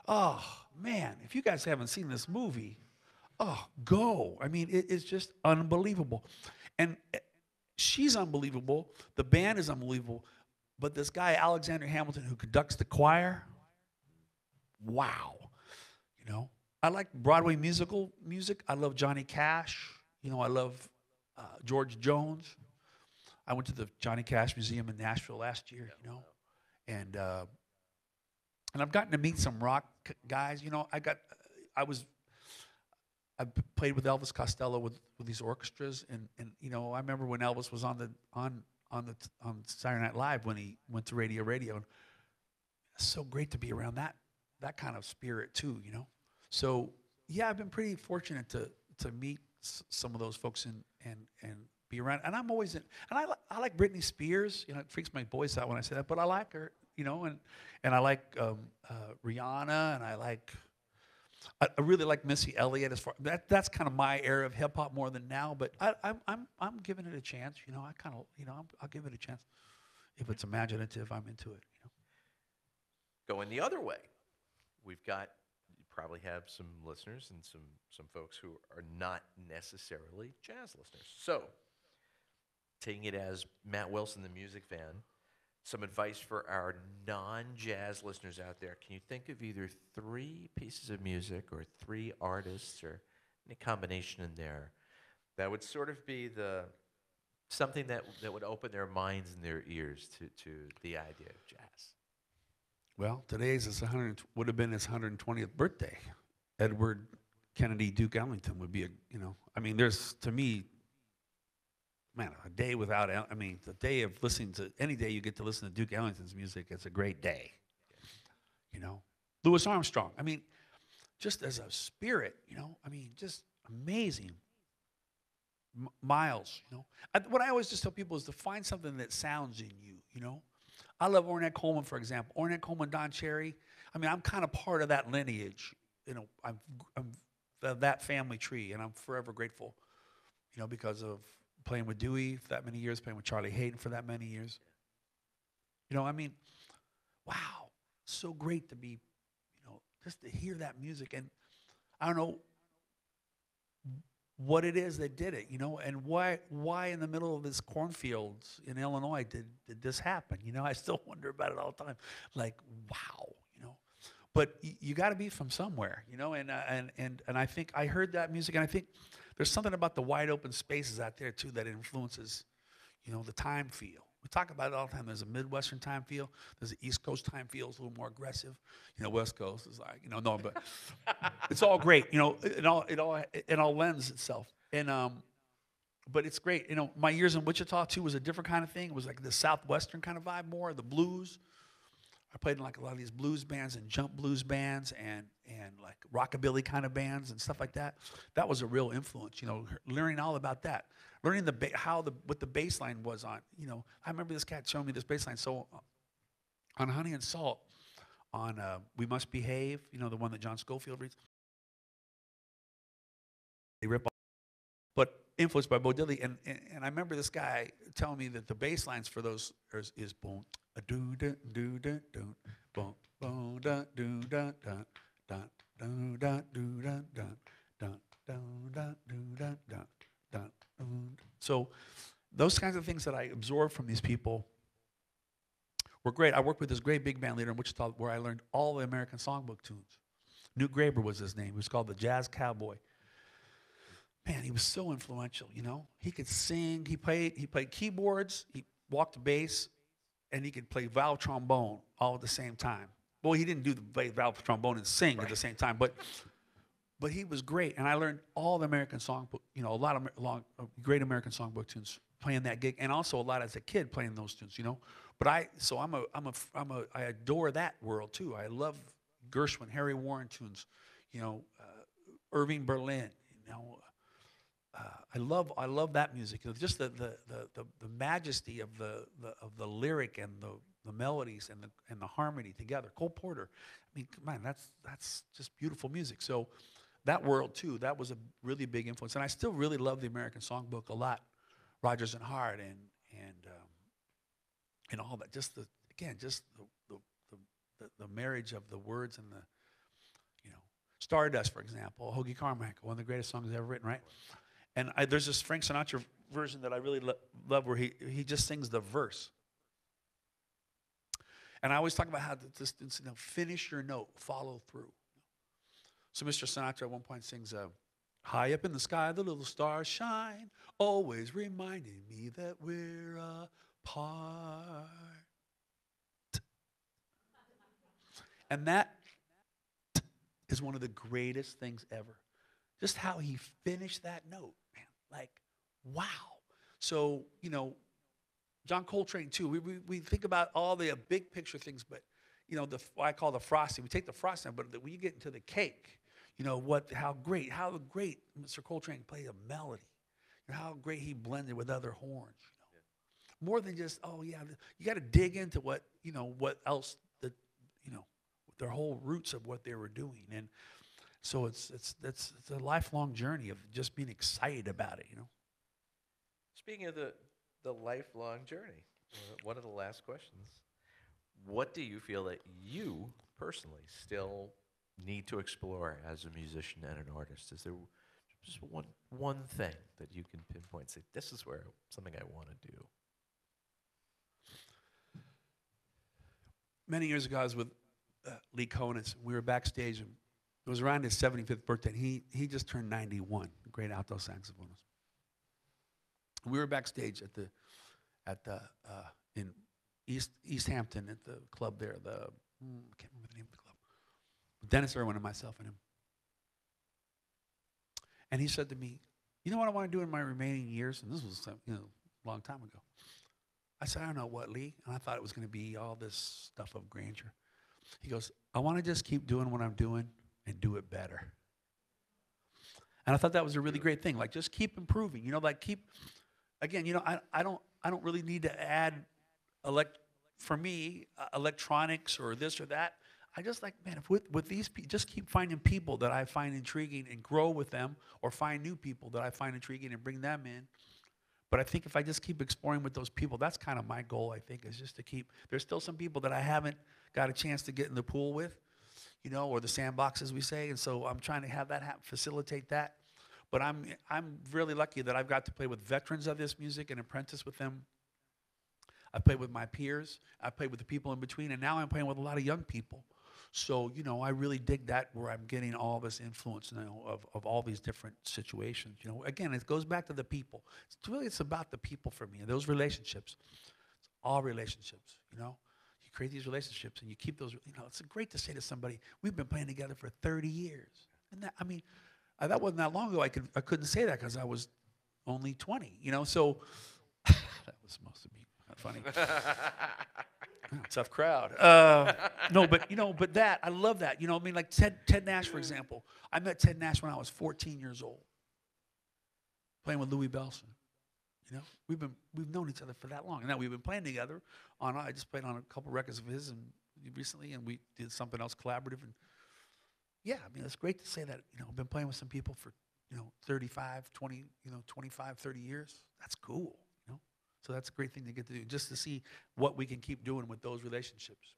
Oh man, if you guys haven't seen this movie, oh go! I mean, it is just unbelievable, and uh, she's unbelievable. The band is unbelievable, but this guy Alexander Hamilton, who conducts the choir, wow. You know, I like Broadway musical music. I love Johnny Cash. You know, I love uh, George Jones. I went to the Johnny Cash Museum in Nashville last year. You know, and uh, and I've gotten to meet some rock guys. You know, I got I was I played with Elvis Costello with, with these orchestras, and, and you know I remember when Elvis was on the on on the on Saturday Night Live when he went to Radio Radio. And it's so great to be around that that kind of spirit too, you know. So yeah, I've been pretty fortunate to to meet s- some of those folks and and and be around. And I'm always in, and I li- I like Britney Spears. You know, it freaks my boys out when I say that, but I like her. You know, and and I like um, uh, Rihanna, and I like. I, I really like Missy Elliott. As far that that's kind of my era of hip hop more than now, but I, I'm I'm I'm giving it a chance. You know, I kind of you know I'm, I'll give it a chance if it's imaginative. I'm into it. You know. Going the other way, we've got you probably have some listeners and some some folks who are not necessarily jazz listeners. So, taking it as Matt Wilson, the music fan, some advice for our non-jazz listeners out there. Can you think of either three pieces of music or three artists or any combination in there that would sort of be the something that that would open their minds and their ears to to the idea of jazz? Well, today's his 100 would have been his 120th birthday. Edward Kennedy Duke Ellington would be a you know I mean there's to me man a day without, I mean the day of listening to any day you get to listen to Duke Ellington's music it's a great day. You know, Louis Armstrong. I mean, just as a spirit, you know, I mean, just amazing. M- Miles, you know, I, what I always just tell people is to find something that sounds in you. You know, I love Ornette Coleman, for example. Ornette Coleman, Don Cherry. I mean, I'm kind of part of that lineage. You know, I'm, I'm that family tree, and I'm forever grateful. You know, because of playing with Dewey for that many years, playing with Charlie Haden for that many years. You know, I mean, wow, so great to be, you know, just to hear that music, and I don't know what it is that did it, you know, and why why in the middle of this cornfields in Illinois did, did this happen? You know, I still wonder about it all the time. Like, wow. But you got to be from somewhere, you know, and uh, and and and I think I heard that music, and I think there's something about the wide open spaces out there too that influences, you know, the time feel. We talk about it all the time. There's a Midwestern time feel. There's an East Coast time feel. It's a little more aggressive. You know, West Coast is like, you know, no, but it's all great. You know, it all it all it all lends itself. And um, but it's great. You know, my years in Wichita too was a different kind of thing. It was like the southwestern kind of vibe more, the blues. I played in like a lot of these blues bands and jump blues bands and and like rockabilly kind of bands and stuff like that. That was a real influence. You know, learning all about that, learning the ba- how the what the bass line was on. You know, I remember this cat showing me this bass line. So uh, on Honey and Salt, on uh, We Must Behave, you know, the one that John Scofield reads. They rip influenced by Bo Diddley, and, and and I remember this guy telling me that the bass lines for those is, is boom a doo doo doo doo doo boom boom da doo da da da doo da doo da da da da da doo da da da. So those kinds of things that I absorbed from these people were great. I worked with this great big band leader in Wichita where I learned all the American songbook tunes. Newt Graber was his name. He was called the Jazz Cowboy. Man, he was so influential, you know. He could sing, he played, he played keyboards, he walked the bass, and he could play valve trombone all at the same time. Well, he didn't do the play valve trombone and sing at the same time, but but he was great, and I learned all the American songbook, you know, a lot of long, uh, great American songbook tunes playing that gig, and also a lot as a kid playing those tunes, you know. But I, so I'm a, I'm a, I'm a, I adore that world too. I love Gershwin, Harry Warren tunes, you know, uh, Irving Berlin, you know. Uh, I love, I love that music. Just the, the, the, the, the majesty of the, the, of the lyric and the, the melodies and the, and the harmony together. Cole Porter, I mean, man, that's, that's just beautiful music. So that world too, that was a really big influence. And I still really love the American Songbook a lot. Rodgers and Hart and, and, um, and all that. Just the, again, just the, the, the, the, marriage of the words and the, you know, Stardust, for example, Hoagy Carmichael, one of the greatest songs ever written, right? And I, there's this Frank Sinatra version that I really lo- love where he, he just sings the verse. And I always talk about how just you know, finish your note, follow through. So Mr. Sinatra at one point sings, uh, High up in the sky, the little stars shine, always reminding me that we're apart. And that is one of the greatest things ever. Just how he finished that note. Like, wow. So, you know, John Coltrane too. We, we, we think about all the uh, big picture things, but you know, the I call the frosting. We take the frosting, but the, when you get into the cake, you know what? How great, how great Mr. Coltrane played a melody. You know, how great he blended with other horns. You know, more than just oh yeah, you got to dig into what you know what else the you know their whole roots of what they were doing, and so it's it's it's, it's a lifelong journey of just being excited about it. You know. Speaking of the, the lifelong journey, uh, one of the last questions. What do you feel that you personally still need to explore as a musician and an artist? Is there just one, one thing that you can pinpoint and say, this is where something I want to do? many years ago, I was with uh, Lee Konitz. We were backstage, and it was around his 75th birthday. He, he just turned 91, great alto saxophonist. We were backstage at the, at the, uh, in East, East Hampton at the club there, the, mm, I can't remember the name of the club. Dennis Irwin and myself and him. And he said to me, you know what I want to do in my remaining years? And this was, you know, a long time ago. I said, I don't know what, Lee. And I thought it was going to be all this stuff of grandeur. He goes, I want to just keep doing what I'm doing and do it better. And I thought that was a really great thing. Like, just keep improving. You know, like keep. Again, you know, I, I don't I don't really need to add, elect for me uh, electronics or this or that. I just like man, if with with these people, just keep finding people that I find intriguing and grow with them, or find new people that I find intriguing and bring them in. But I think if I just keep exploring with those people, that's kind of my goal, I think, is just to keep. There's still some people that I haven't got a chance to get in the pool with, you know, or the sandbox, as we say. And so I'm trying to have that facilitate that. But I'm, I'm really lucky that I've got to play with veterans of this music and apprentice with them. I played with my peers. I played with the people in between. And now I'm playing with a lot of young people. So, you know, I really dig that where I'm getting all this influence now of, of all these different situations. You know, again, it goes back to the people. It's really, it's about the people for me those relationships. It's all relationships, you know. Create these relationships and you keep those, you know, it's great to say to somebody, we've been playing together for 30 years. And that, I mean, uh, that wasn't that long ago. I, could, I couldn't say that because I was only 20, you know. So that was supposed to be funny. Tough crowd. Uh, no, but you know, but that I love that. You know, I mean, like Ted Ted Nash, for example. I met Ted Nash when I was 14 years old, playing with Louie Bellson. You know, we've been we've known each other for that long. And now we've been playing together. On I just played on a couple records of his and recently, and we did something else collaborative. And yeah, I mean, it's great to say that. You know, I've been playing with some people for you know, 35, 20, you know, 25, 30 years. That's cool, you know? So that's a great thing to get to do, just to see what we can keep doing with those relationships.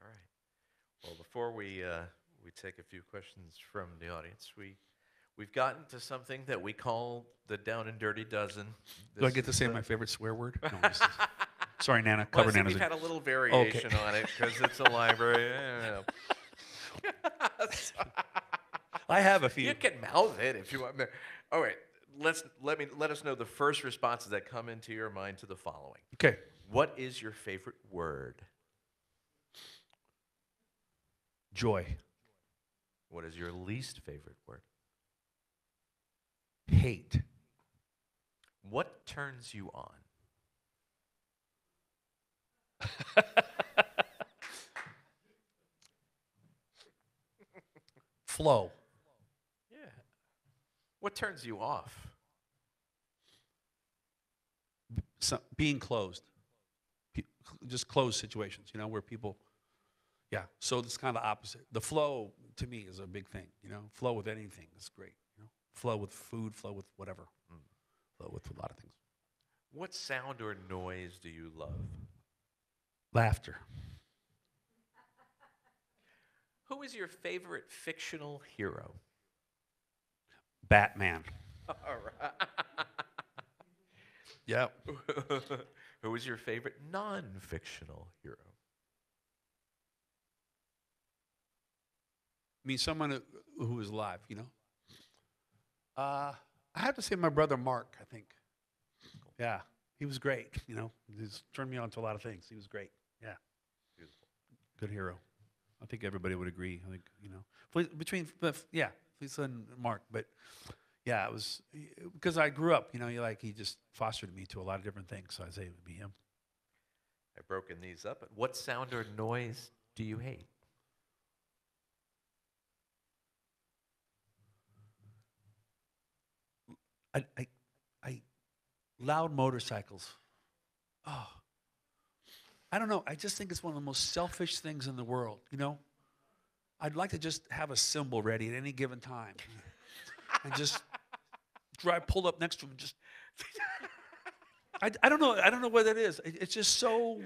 All right. Well, before we uh, we take a few questions from the audience, we we've gotten to something that we call the down and dirty dozen. Do I get to say the- my favorite swear word? No, just- sorry, Nana. Well, Cover see, Nana's. we've had a little variation on it because it's a library. I. I have a few. You can mouth it if you want. All right, let's let me let us know the first responses that come into your mind to the following. Okay. What is your favorite word? Joy. What is your least favorite word? Hate. What turns you on? Flow. Yeah. What turns you off? So, being closed. Just closed situations, you know, where people, yeah. So it's kind of the opposite. The flow to me is a big thing, you know. Flow with anything is great. Flow with food, flow with whatever. Mm. Flow with a lot of things. What sound or noise do you love? Laughter. Who is your favorite fictional hero? Batman. All right. yep. Who is your favorite non-fictional hero? I mean, someone who, who is alive, you know. Uh, I have to say, my brother Mark. I think. Yeah, he was great. You know, he's turned me on to a lot of things. He was great. Yeah, Beautiful. good hero. I think everybody would agree. I think you know between yeah, Lisa and Mark. But yeah, it was because I grew up. You know, you like he just fostered me to a lot of different things. So I say it would be him. I've broken these up. What sound or noise do you hate? I, I, I loud motorcycles. Oh, I don't know. I just think it's one of the most selfish things in the world. You know, I'd like to just have a cymbal ready at any given time, and just drive, pull up next to him, just. I, I don't know. I don't know what that is. It, it's just so. I,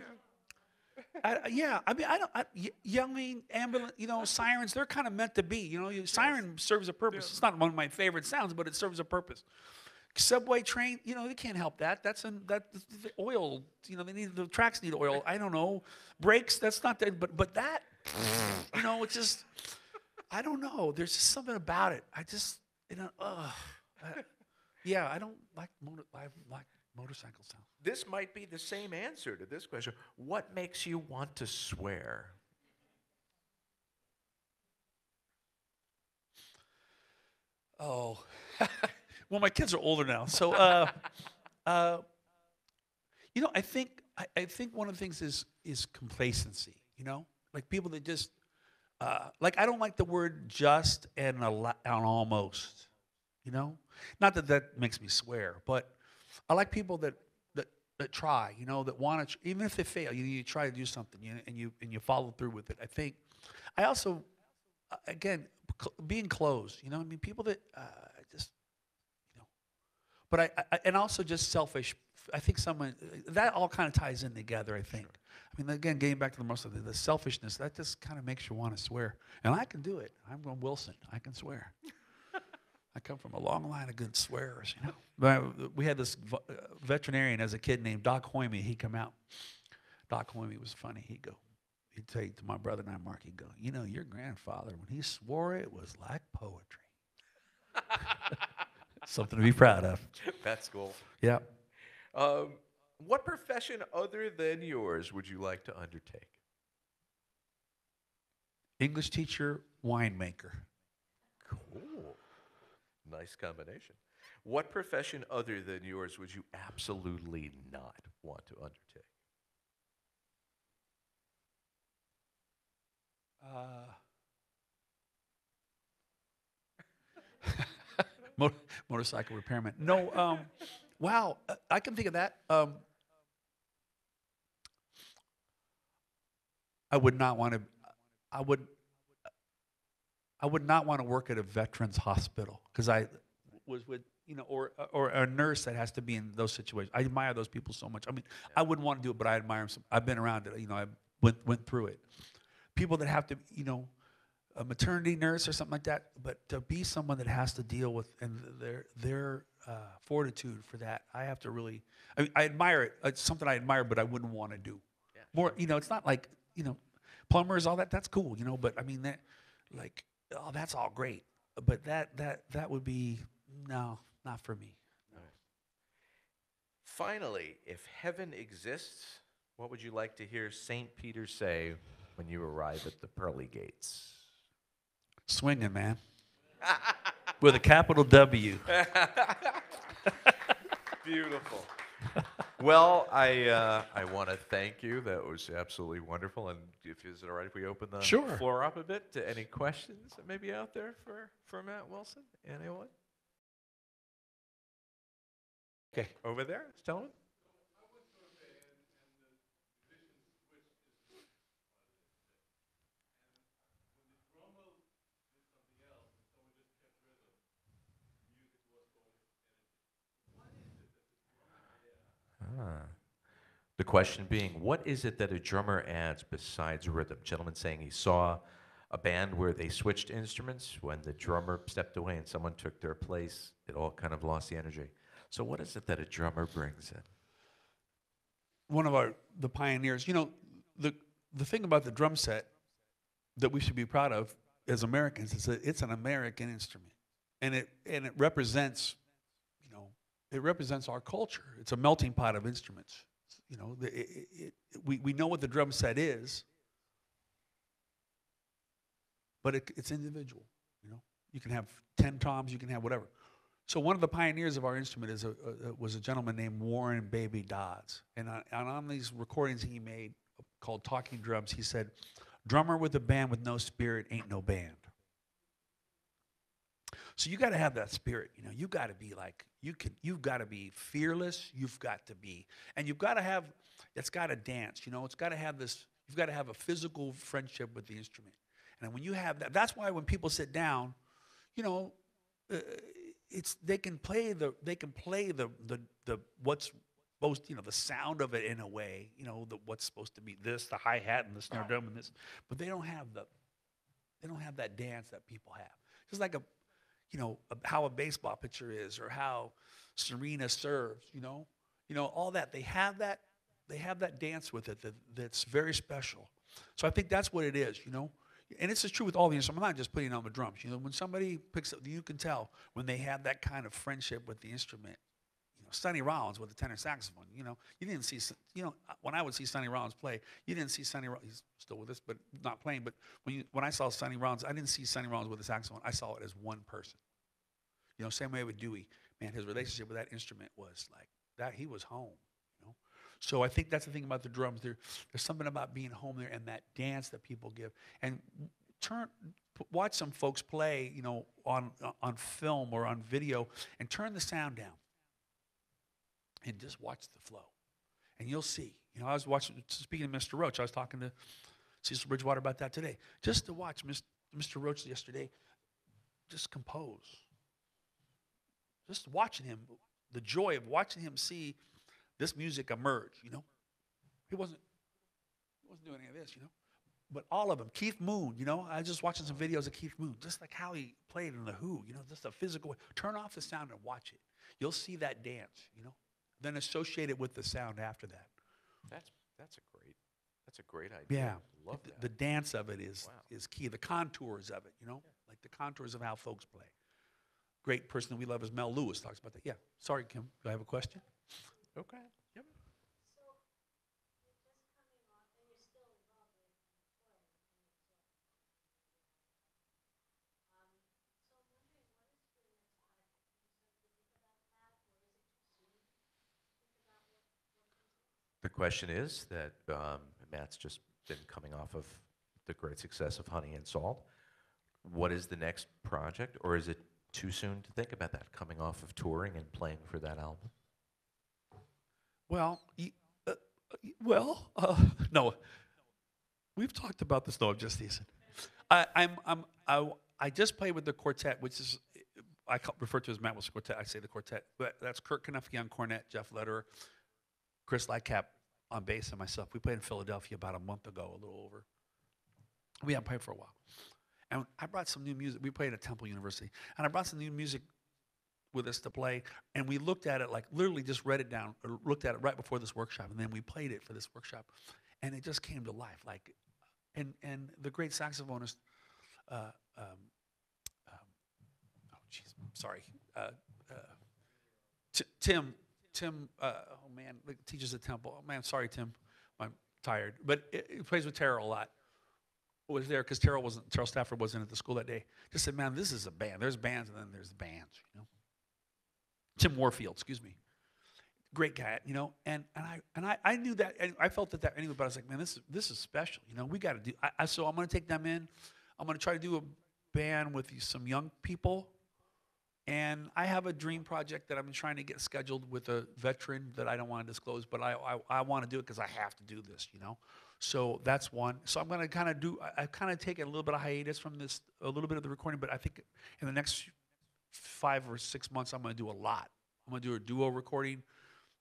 I- yeah, I mean, I don't. I, yeah, mean, ambulance, you know, sirens. They're kind of meant to be. You know, you, siren serves a purpose. It's not one of my favorite sounds, but it serves a purpose. Subway train, you know, they can't help that. That's an, that the oil. You know, they need the tracks need oil. I don't know, brakes. That's not that. But but that, you know, it's just. I don't know. There's just something about it. I just, you know, ugh. I- yeah, I don't like motor. I like motorcycle sounds. This might be the same answer to this question. What makes you want to swear? Oh, well, my kids are older now, so uh, uh, you know, I think I, I think one of the things is is complacency. You know, like people that just uh, like I don't like the word just and a la- and almost. You know, not that that makes me swear, but I like people that that that try. You know, that want to tr- even if they fail, you you try to do something, you, and you and you follow through with it. I think I also again cl- being closed. You know, I mean, people that uh, just you know, but I, I and also just selfish. I think someone that all kind of ties in together. I think. I mean, again, getting back to the most of the, the selfishness, that just kind of makes you want to swear, and I can do it. I'm Wilson. I can swear. I come from a long line of good swearers, you know. But we had this v- uh, veterinarian as a kid named Doc Hoyme. He'd come out. Doc Hoyme was funny. He'd go, he'd say to my brother and I, Mark, he'd go, you know, your grandfather, when he swore, it was like poetry. Something to be proud of. That's cool. Yeah. Um, what profession other than yours would you like to undertake? English teacher, winemaker. Cool. Nice combination. What profession other than yours would you absolutely not want to undertake? Uh, Mo- motorcycle repairman. No, um, wow, uh, I can think of that. Um, I would not want to. I would. I would not want to work at a veterans hospital because I, was with you know, or or a nurse that has to be in those situations. I admire those people so much. I mean, I wouldn't want to do it, but I admire them. So, I've been around it. You know, I went went through it. People that have to, you know, a maternity nurse or something like that. But to be someone that has to deal with and their their uh, fortitude for that, I have to really. I mean, I admire it. It's something I admire, but I wouldn't want to do. Yeah, More, you know, it's not like you know, plumbers, all that. That's cool, you know. But I mean, that like, oh, that's all great. But that that that would be no, not for me. Finally, if heaven exists, what would you like to hear St. Peter say when you arrive at the pearly gates? Swinging, man. With a capital W. Beautiful. Well, I uh, I want to thank you. That was absolutely wonderful. And if is it all right if we open the Sure. floor up a bit to any questions that may be out there for for Matt Wilson? Anyone Okay. over there? Gentlemen. The question being, what is it that a drummer adds besides rhythm? Gentleman saying he saw a band where they switched instruments. When the drummer stepped away and someone took their place, it all kind of lost the energy. So, what is it that a drummer brings in? One of our the pioneers. You know, the the thing about the drum set that we should be proud of as Americans is that it's an American instrument, and it and it represents, it represents our culture. It's a melting pot of instruments. You know, it, it, it, we we know what the drum set is, but it, it's individual. You know, you can have ten toms, you can have whatever. So one of the pioneers of our instrument is a, a, was a gentleman named Warren Baby Dodds, and on, and on these recordings he made called Talking Drums, he said, "Drummer with a band with no spirit ain't no band." So you got to have that spirit, you know. You got to be like you can. You've got to be fearless. You've got to be, and you've got to have. It's got to dance, you know. It's got to have this. You've got to have a physical friendship with the instrument, and when you have that, that's why when people sit down, you know, uh, it's they can play the they can play the the the what's supposed you know the sound of it in a way, you know, the what's supposed to be this, the hi hat and the snare drum and this, but they don't have the they don't have that dance that people have. Just like a you know, how a baseball pitcher is or how Serena serves, you know. You know, all that. They have that they have that dance with it that, that's very special. So I think that's what it is, you know. And it's true with all the instruments. I'm not just putting on the drums. You know, when somebody picks up, you can tell when they have that kind of friendship with the instrument. Sonny Rollins with the tenor saxophone. You know, you didn't see. You know, when I would see Sonny Rollins play, you didn't see Sonny. Rollins. He's still with us, but not playing. But when you, when I saw Sonny Rollins, I didn't see Sonny Rollins with the saxophone. I saw it as one person. You know, same way with Dewey. Man, his relationship with that instrument was like that. He was home. You know, so I think that's the thing about the drums. There, there's something about being home there and that dance that people give. And turn, watch some folks play. You know, on on film or on video, and turn the sound down. And just watch the flow, and you'll see. You know, I was watching. Speaking to Mr. Roach, I was talking to Cecil Bridgewater about that today. Just to watch Mr. Roach yesterday, just compose just watching him, the joy of watching him see this music emerge, you know. He wasn't he wasn't doing any of this, you know. But all of them, Keith Moon, you know, I was just watching some videos of Keith Moon, just like how he played in the Who, you know, just a physical. Turn off the sound and watch it. You'll see that dance, you know. Then associate it with the sound after that. That's that's a great that's a great idea. Yeah. love the, that. the dance of it is Wow. is key. The contours of it, you know, like the contours of how folks play. Great person that we love is Mel Lewis talks about that. Yeah. Sorry, Kim. Do I have a question? okay. Yep. The question is that um, Matt's just been coming off of the great success of Honey and Salt. What is the next project, or is it too soon to think about that? Coming off of touring and playing for that album. Well, uh, well, uh, no. We've talked about this. No, I'm just. I, I'm, I'm, I, I just played with the quartet, which is I refer to as Matt Wilson Quartet. I say the quartet. But that's Kirk Knuffke on cornet, Jeff Lederer, Chris Lightcap on bass, and myself. We played in Philadelphia about a month ago, a little over. We hadn't played for a while. And I brought some new music. We played at Temple University. And I brought some new music with us to play. And we looked at it like literally just read it down, or looked at it right before this workshop. And then we played it for this workshop. And it just came to life. Like, and, and the great saxophonist, uh, um, um, oh, jeez, sorry. Uh, uh, Tim, Tim, uh, oh man, teaches at Temple. Oh man, sorry, Tim. I'm tired. But he plays with Terrell a lot was there because Terrell wasn't Terrell Stafford wasn't at the school that day. Just said, man, this is a band. There's bands and then there's bands, you know. Tim Warfield, excuse me. Great guy, you know, and and I and I, I knew that and I felt that that anyway, but I was like, man, this is this is special, you know. We got to do. I, I so I'm going to take them in. I'm going to try to do a band with some young people, and I have a dream project that I'm trying to get scheduled with a veteran that I don't want to disclose, but I I, I want to do it because I have to do this, you know. So that's one. So I'm going to kind of do. I, I've kind of taken a little bit of hiatus from this, a little bit of the recording, but I think in the next five or six months, I'm going to do a lot. I'm going to do a duo recording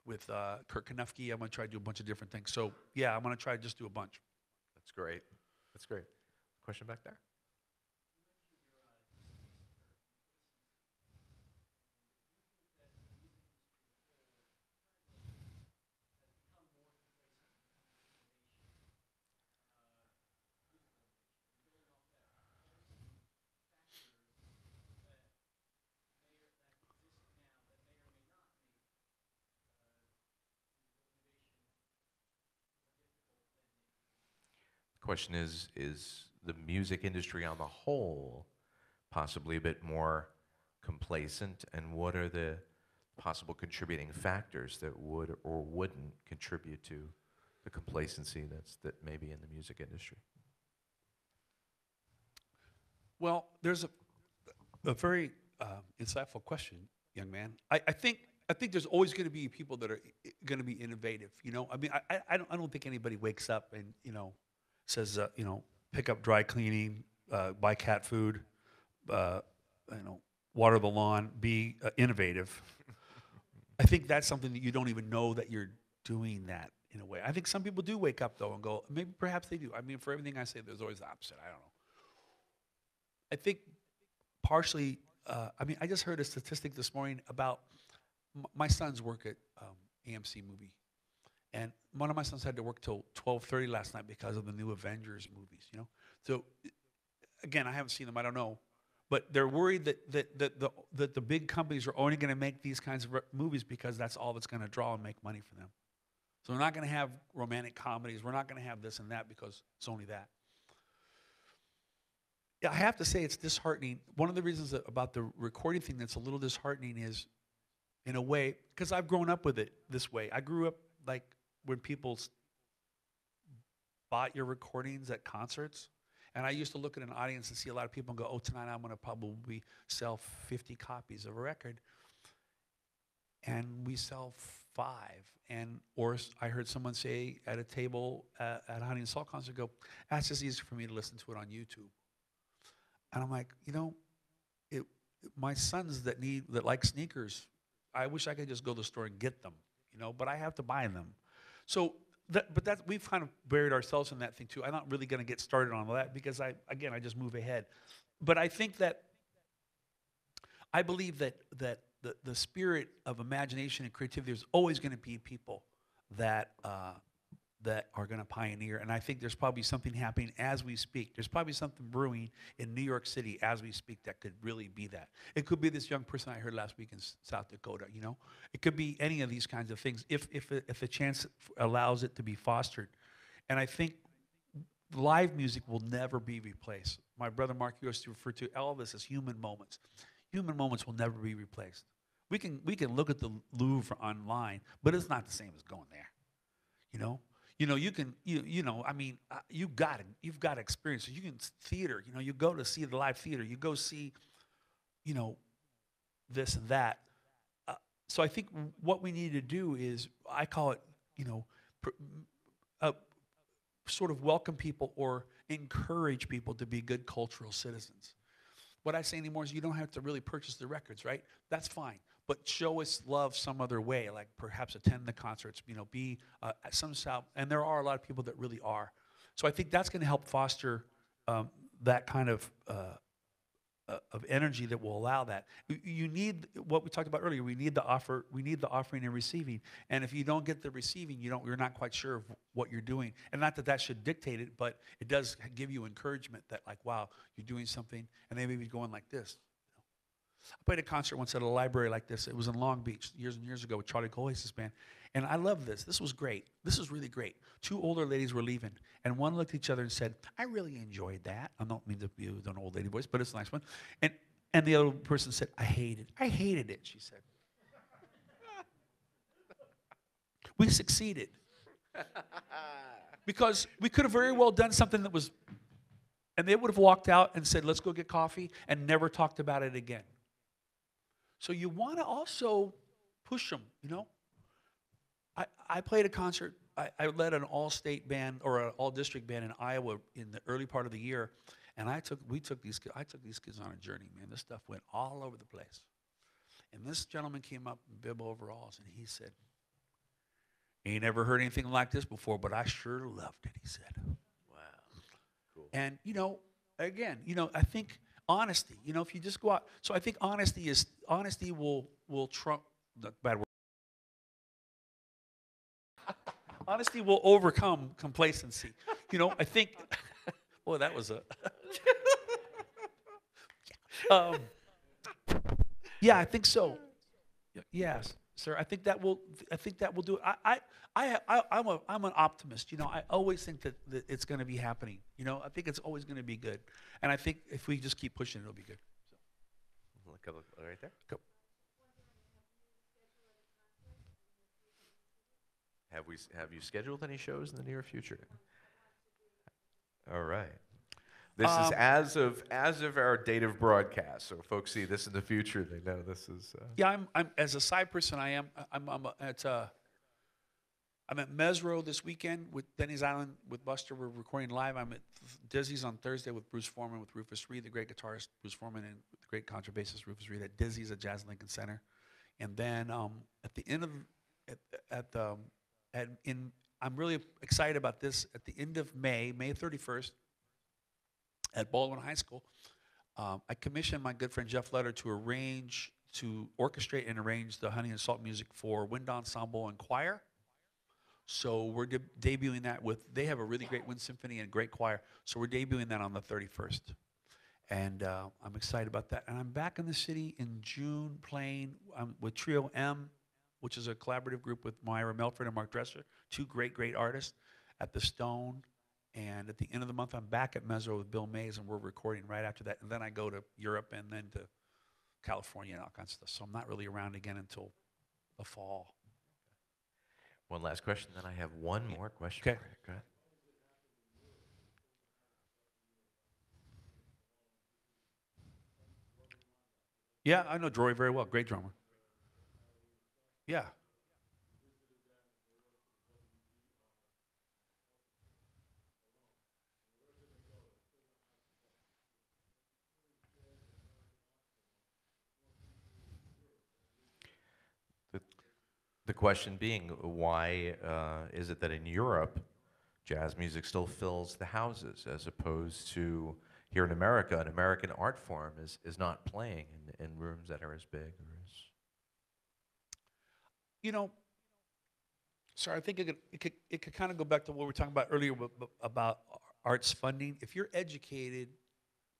with uh, Kirk Knuffke. I'm going to try to do a bunch of different things. So yeah, I'm going to try to just do a bunch. That's great. That's great. Question back there? Question is, is the music industry on the whole possibly a bit more complacent? And what are the possible contributing factors that would or wouldn't contribute to the complacency that's, that may be in the music industry? Well, there's a, a very uh, insightful question, young man. I, I think I think there's always going to be people that are going to be innovative. You know, I mean, I, I- don't I don't think anybody wakes up and you know says uh, you know pick up dry cleaning, uh, buy cat food, uh, you know water the lawn, be uh, innovative. I think that's something that you don't even know that you're doing that in a way. I think some people do wake up though and go, maybe perhaps they do. I mean, for everything I say, there's always the opposite. I don't know. I think partially, uh, I mean, I just heard a statistic this morning about my sons work at um, AMC movie, and one of my sons had to work till 12:30 last night because of the new Avengers movies. You know, so again, I haven't seen them. I don't know, but they're worried that that that the that the big companies are only going to make these kinds of movies because that's all that's going to draw and make money for them. So we're not going to have romantic comedies. We're not going to have this and that because it's only that. I have to say it's disheartening. One of the reasons about the recording thing that's a little disheartening is, in a way, because I've grown up with it this way. I grew up like when people bought your recordings at concerts, and I used to look at an audience and see a lot of people and go, "Oh, tonight I'm going to probably sell 50 copies of a record," and we sell five. And or I heard someone say at a table uh, at a Honey and Salt concert, "Go, that's just easier for me to listen to it on YouTube." And I'm like, you know, it, my sons that need that like sneakers, I wish I could just go to the store and get them, you know, but I have to buy them. So that, but that we've kind of buried ourselves in that thing too. I'm not really going to get started on that because I again I just move ahead. But I think that I believe that that the, the spirit of imagination and creativity there's always going to be people that uh, that are going to pioneer. And I think there's probably something happening as we speak. There's probably something brewing in New York City as we speak that could really be that. It could be this young person I heard last week in South Dakota. You know, it could be any of these kinds of things if if if a chance allows it to be fostered. And I think live music will never be replaced. My brother Mark used to refer to Elvis as human moments. Human moments will never be replaced. We can we can look at the Louvre online, but it's not the same as going there. You know, you know you can you you know I mean uh, you got it. You've got experience. You can theater. You know, you go to see the live theater. You go see, you know, this and that. Uh, so I think what we need to do is I call it you know. Pr- uh, sort of welcome people or encourage people to be good cultural citizens. what I say anymore is you don't have to really purchase the records, right? That's fine. But show us love some other way, like perhaps attend the concerts, you know, be uh, at some south. And there are a lot of people that really are. So I think that's going to help foster um, that kind of uh, uh, of energy that will allow that. You- You need what we talked about earlier. We need the offer. We need the offering and receiving. And if you don't get the receiving, you don't. You're not quite sure of what you're doing. And not that that should dictate it, but it does give you encouragement that like, wow, you're doing something, and they may be going like this. I played a concert once at a library like this. It was in Long Beach years and years ago with Charlie Kohlhase's band. And I love this. This was great. This was really great. Two older ladies were leaving, and one looked at each other and said, I really enjoyed that. I don't mean to be with an old lady voice, but it's a nice one. And, and the other person said, I hated it. I hated it, she said. we succeeded. because we could have very well done something that was, and they would have walked out and said, let's go get coffee, and never talked about it again. So you want to also push them, you know? I, I played a concert, I, I led an all-state band or an all-district band in Iowa in the early part of the year, and I took, we took these, I took these kids on a journey, man. This stuff went all over the place. And this gentleman came up in bib overalls, and he said, ain't never heard anything like this before, but I sure loved it, he said. Wow. Cool. And you know, again, you know, I think honesty. You know, if you just go out, so I think honesty is honesty will will trump the bad word. honesty will overcome complacency. You know, I think. Boy, that was a. um, yeah, I think so. Yes, sir. I think that will. I think that will do it. I, I, I, I I'm a, I'm an optimist. You know, I always think that, that it's going to be happening. You know, I think it's always going to be good, and I think if we just keep pushing, it'll be good. Look, look right there. Go. Have we have you scheduled any shows in the near future? All right. This is Um, as of as of our date of broadcast. So if folks see this in the future, they know this is. Uh, Yeah, I'm, I'm as a side person, I am. I'm, I'm at uh, I'm at Mezzrow this weekend with Denny Zeitlin with Buster. We're recording live. I'm at Dizzy's on Thursday with Bruce Forman with Rufus Reid, the great guitarist Bruce Forman, and the great contrabassist Rufus Reid at Dizzy's at Jazz Lincoln Center. And then um, at the end of at, at the um, at in I'm really excited about this. At the end of May, May 31st, at Baldwin High School, um, I commissioned my good friend Jeff Lederer to arrange, to orchestrate and arrange the Honey and Salt music for Wind Ensemble and Choir. So we're de- debuting that with, they have a really great wind symphony and great choir. So we're debuting that on the 31st. And uh, I'm excited about that. And I'm back in the city in June playing um, with Trio M, which is a collaborative group with Myra Melford and Mark Dresser, two great, great artists at the Stone. And at the end of the month, I'm back at Mezzrow with Bill Mays, and we're recording right after that. And then I go to Europe and then to California and all kinds of stuff. So I'm not really around again until the fall. One last question, then I have one more question. Okay. for you. Go ahead. Yeah, I know Drory very well. Great drummer. Yeah. The question being, why uh, is it that in Europe, jazz music still fills the houses as opposed to here in America, an American art form is, is not playing in, in rooms that are as big or as. You know, sorry, I think it could, it could, it could kind of go back to what we were talking about earlier about arts funding. If you're educated,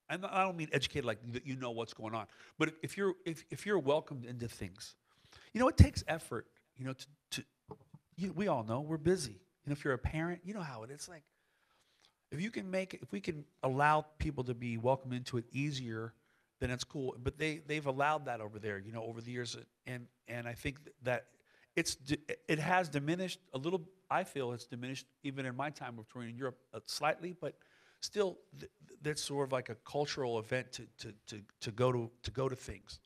and I don't mean educated like that you know what's going on, but if you're if, if you're welcomed into things, you know, it takes effort. You know, to, to you, we all know we're busy. You know, if you're a parent, you know how it is. Like, if you can make, if we can allow people to be welcomed into it easier, then it's cool. But they they've allowed that over there, you know, over the years, and and I think that it's it has diminished a little. I feel it's diminished even in my time of touring in Europe uh, slightly, but still, th- that's sort of like a cultural event to to to to go to to go to things.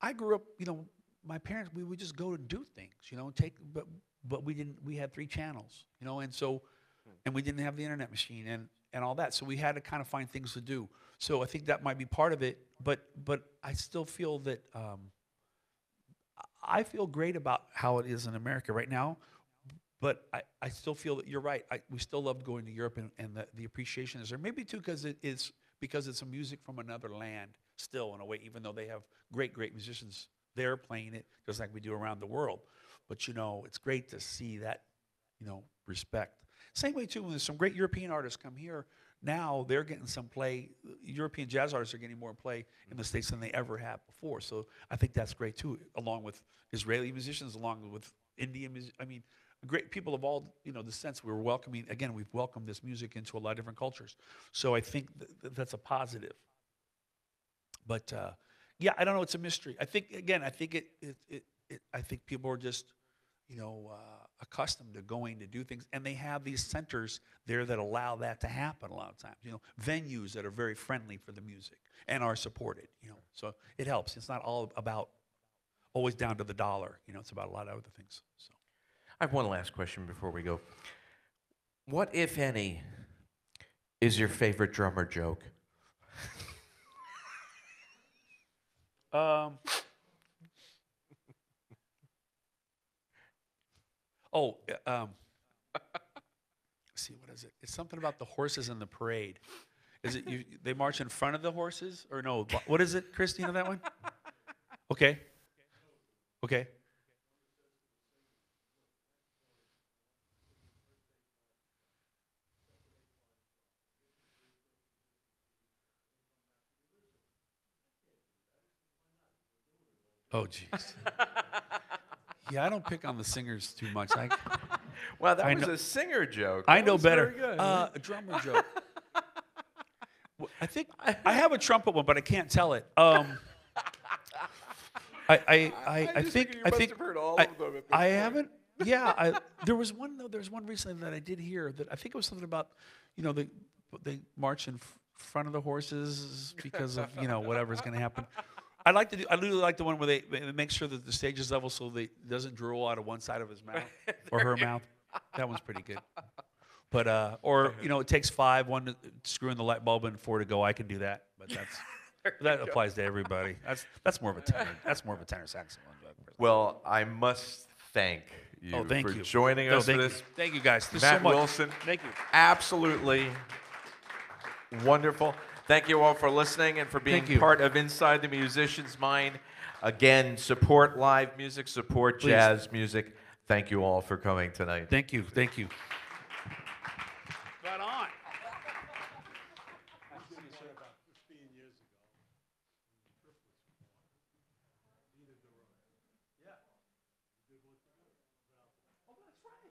I grew up, you know, my parents we would just go to do things, you know, take but but we didn't we had three channels, you know, and so and we didn't have the internet machine and and all that. So we had to kind of find things to do. So I think that might be part of it. But but I still feel that um, I feel great about how it is in America right now. But I, I still feel that you're right. I, we still loved going to Europe and, and the, the appreciation is there. Maybe too because it is because it's a music from another land still in a way, even though they have great, great musicians there playing it, just like we do around the world. But you know, it's great to see that, you know, respect. Same way too, when there's some great European artists come here, now they're getting some play. European jazz artists are getting more play in the States than they ever have before. So I think that's great too, along with Israeli musicians, along with Indian music. I mean, great people of all, you know, the sense we're welcoming, again, we've welcomed this music into a lot of different cultures. So I think th- th- that's a positive. But uh, yeah, I don't know. It's a mystery. I think again. I think it. it, it, it I think people are just, you know, uh, accustomed to going to do things, and they have these centers there that allow that to happen a lot of times. You know, venues that are very friendly for the music and are supported. You know, so it helps. It's not all about always down to the dollar. You know, it's about a lot of other things. So. I have one last question before we go. What, if any, is your favorite drummer joke? Um. oh, um. let's see, what is it? It's something about the horses in the parade. Is it you? They march in front of the horses, or no? What is it, Christina? That one? Okay. Okay. Oh, jeez. yeah, I don't pick on the singers too much. I, Well, that I was know- a singer joke. I know better. Uh, a drummer joke. Well, I think I have a trumpet one, but I can't tell it. Um, I, I, I, I think I think have heard all I, of them at this I point. haven't. Yeah, I, there was one though. There's one recently that I did hear that I think it was something about, you know, they they march in f- front of the horses because of you know whatever's going to happen. I like to do. I really like the one where they, they make sure that the stage is level so they doesn't drool out of one side of his mouth or her mouth. That one's pretty good. But uh, or you know, it takes five, one to screw in the light bulb and four to go. I can do that, but that's that applies to everybody. That's that's more of a tenor. That's more of a tenor saxophone joke. well, I must thank you oh, thank for you joining No, us for thank you. this. Thank you guys. There's Matt so much. Wilson. Thank you. Absolutely wonderful. Thank you all for listening and for being part of Inside the Musician's Mind. Again, support live music, support Please. jazz music. Thank you all for coming tonight. Thank you. Thank you.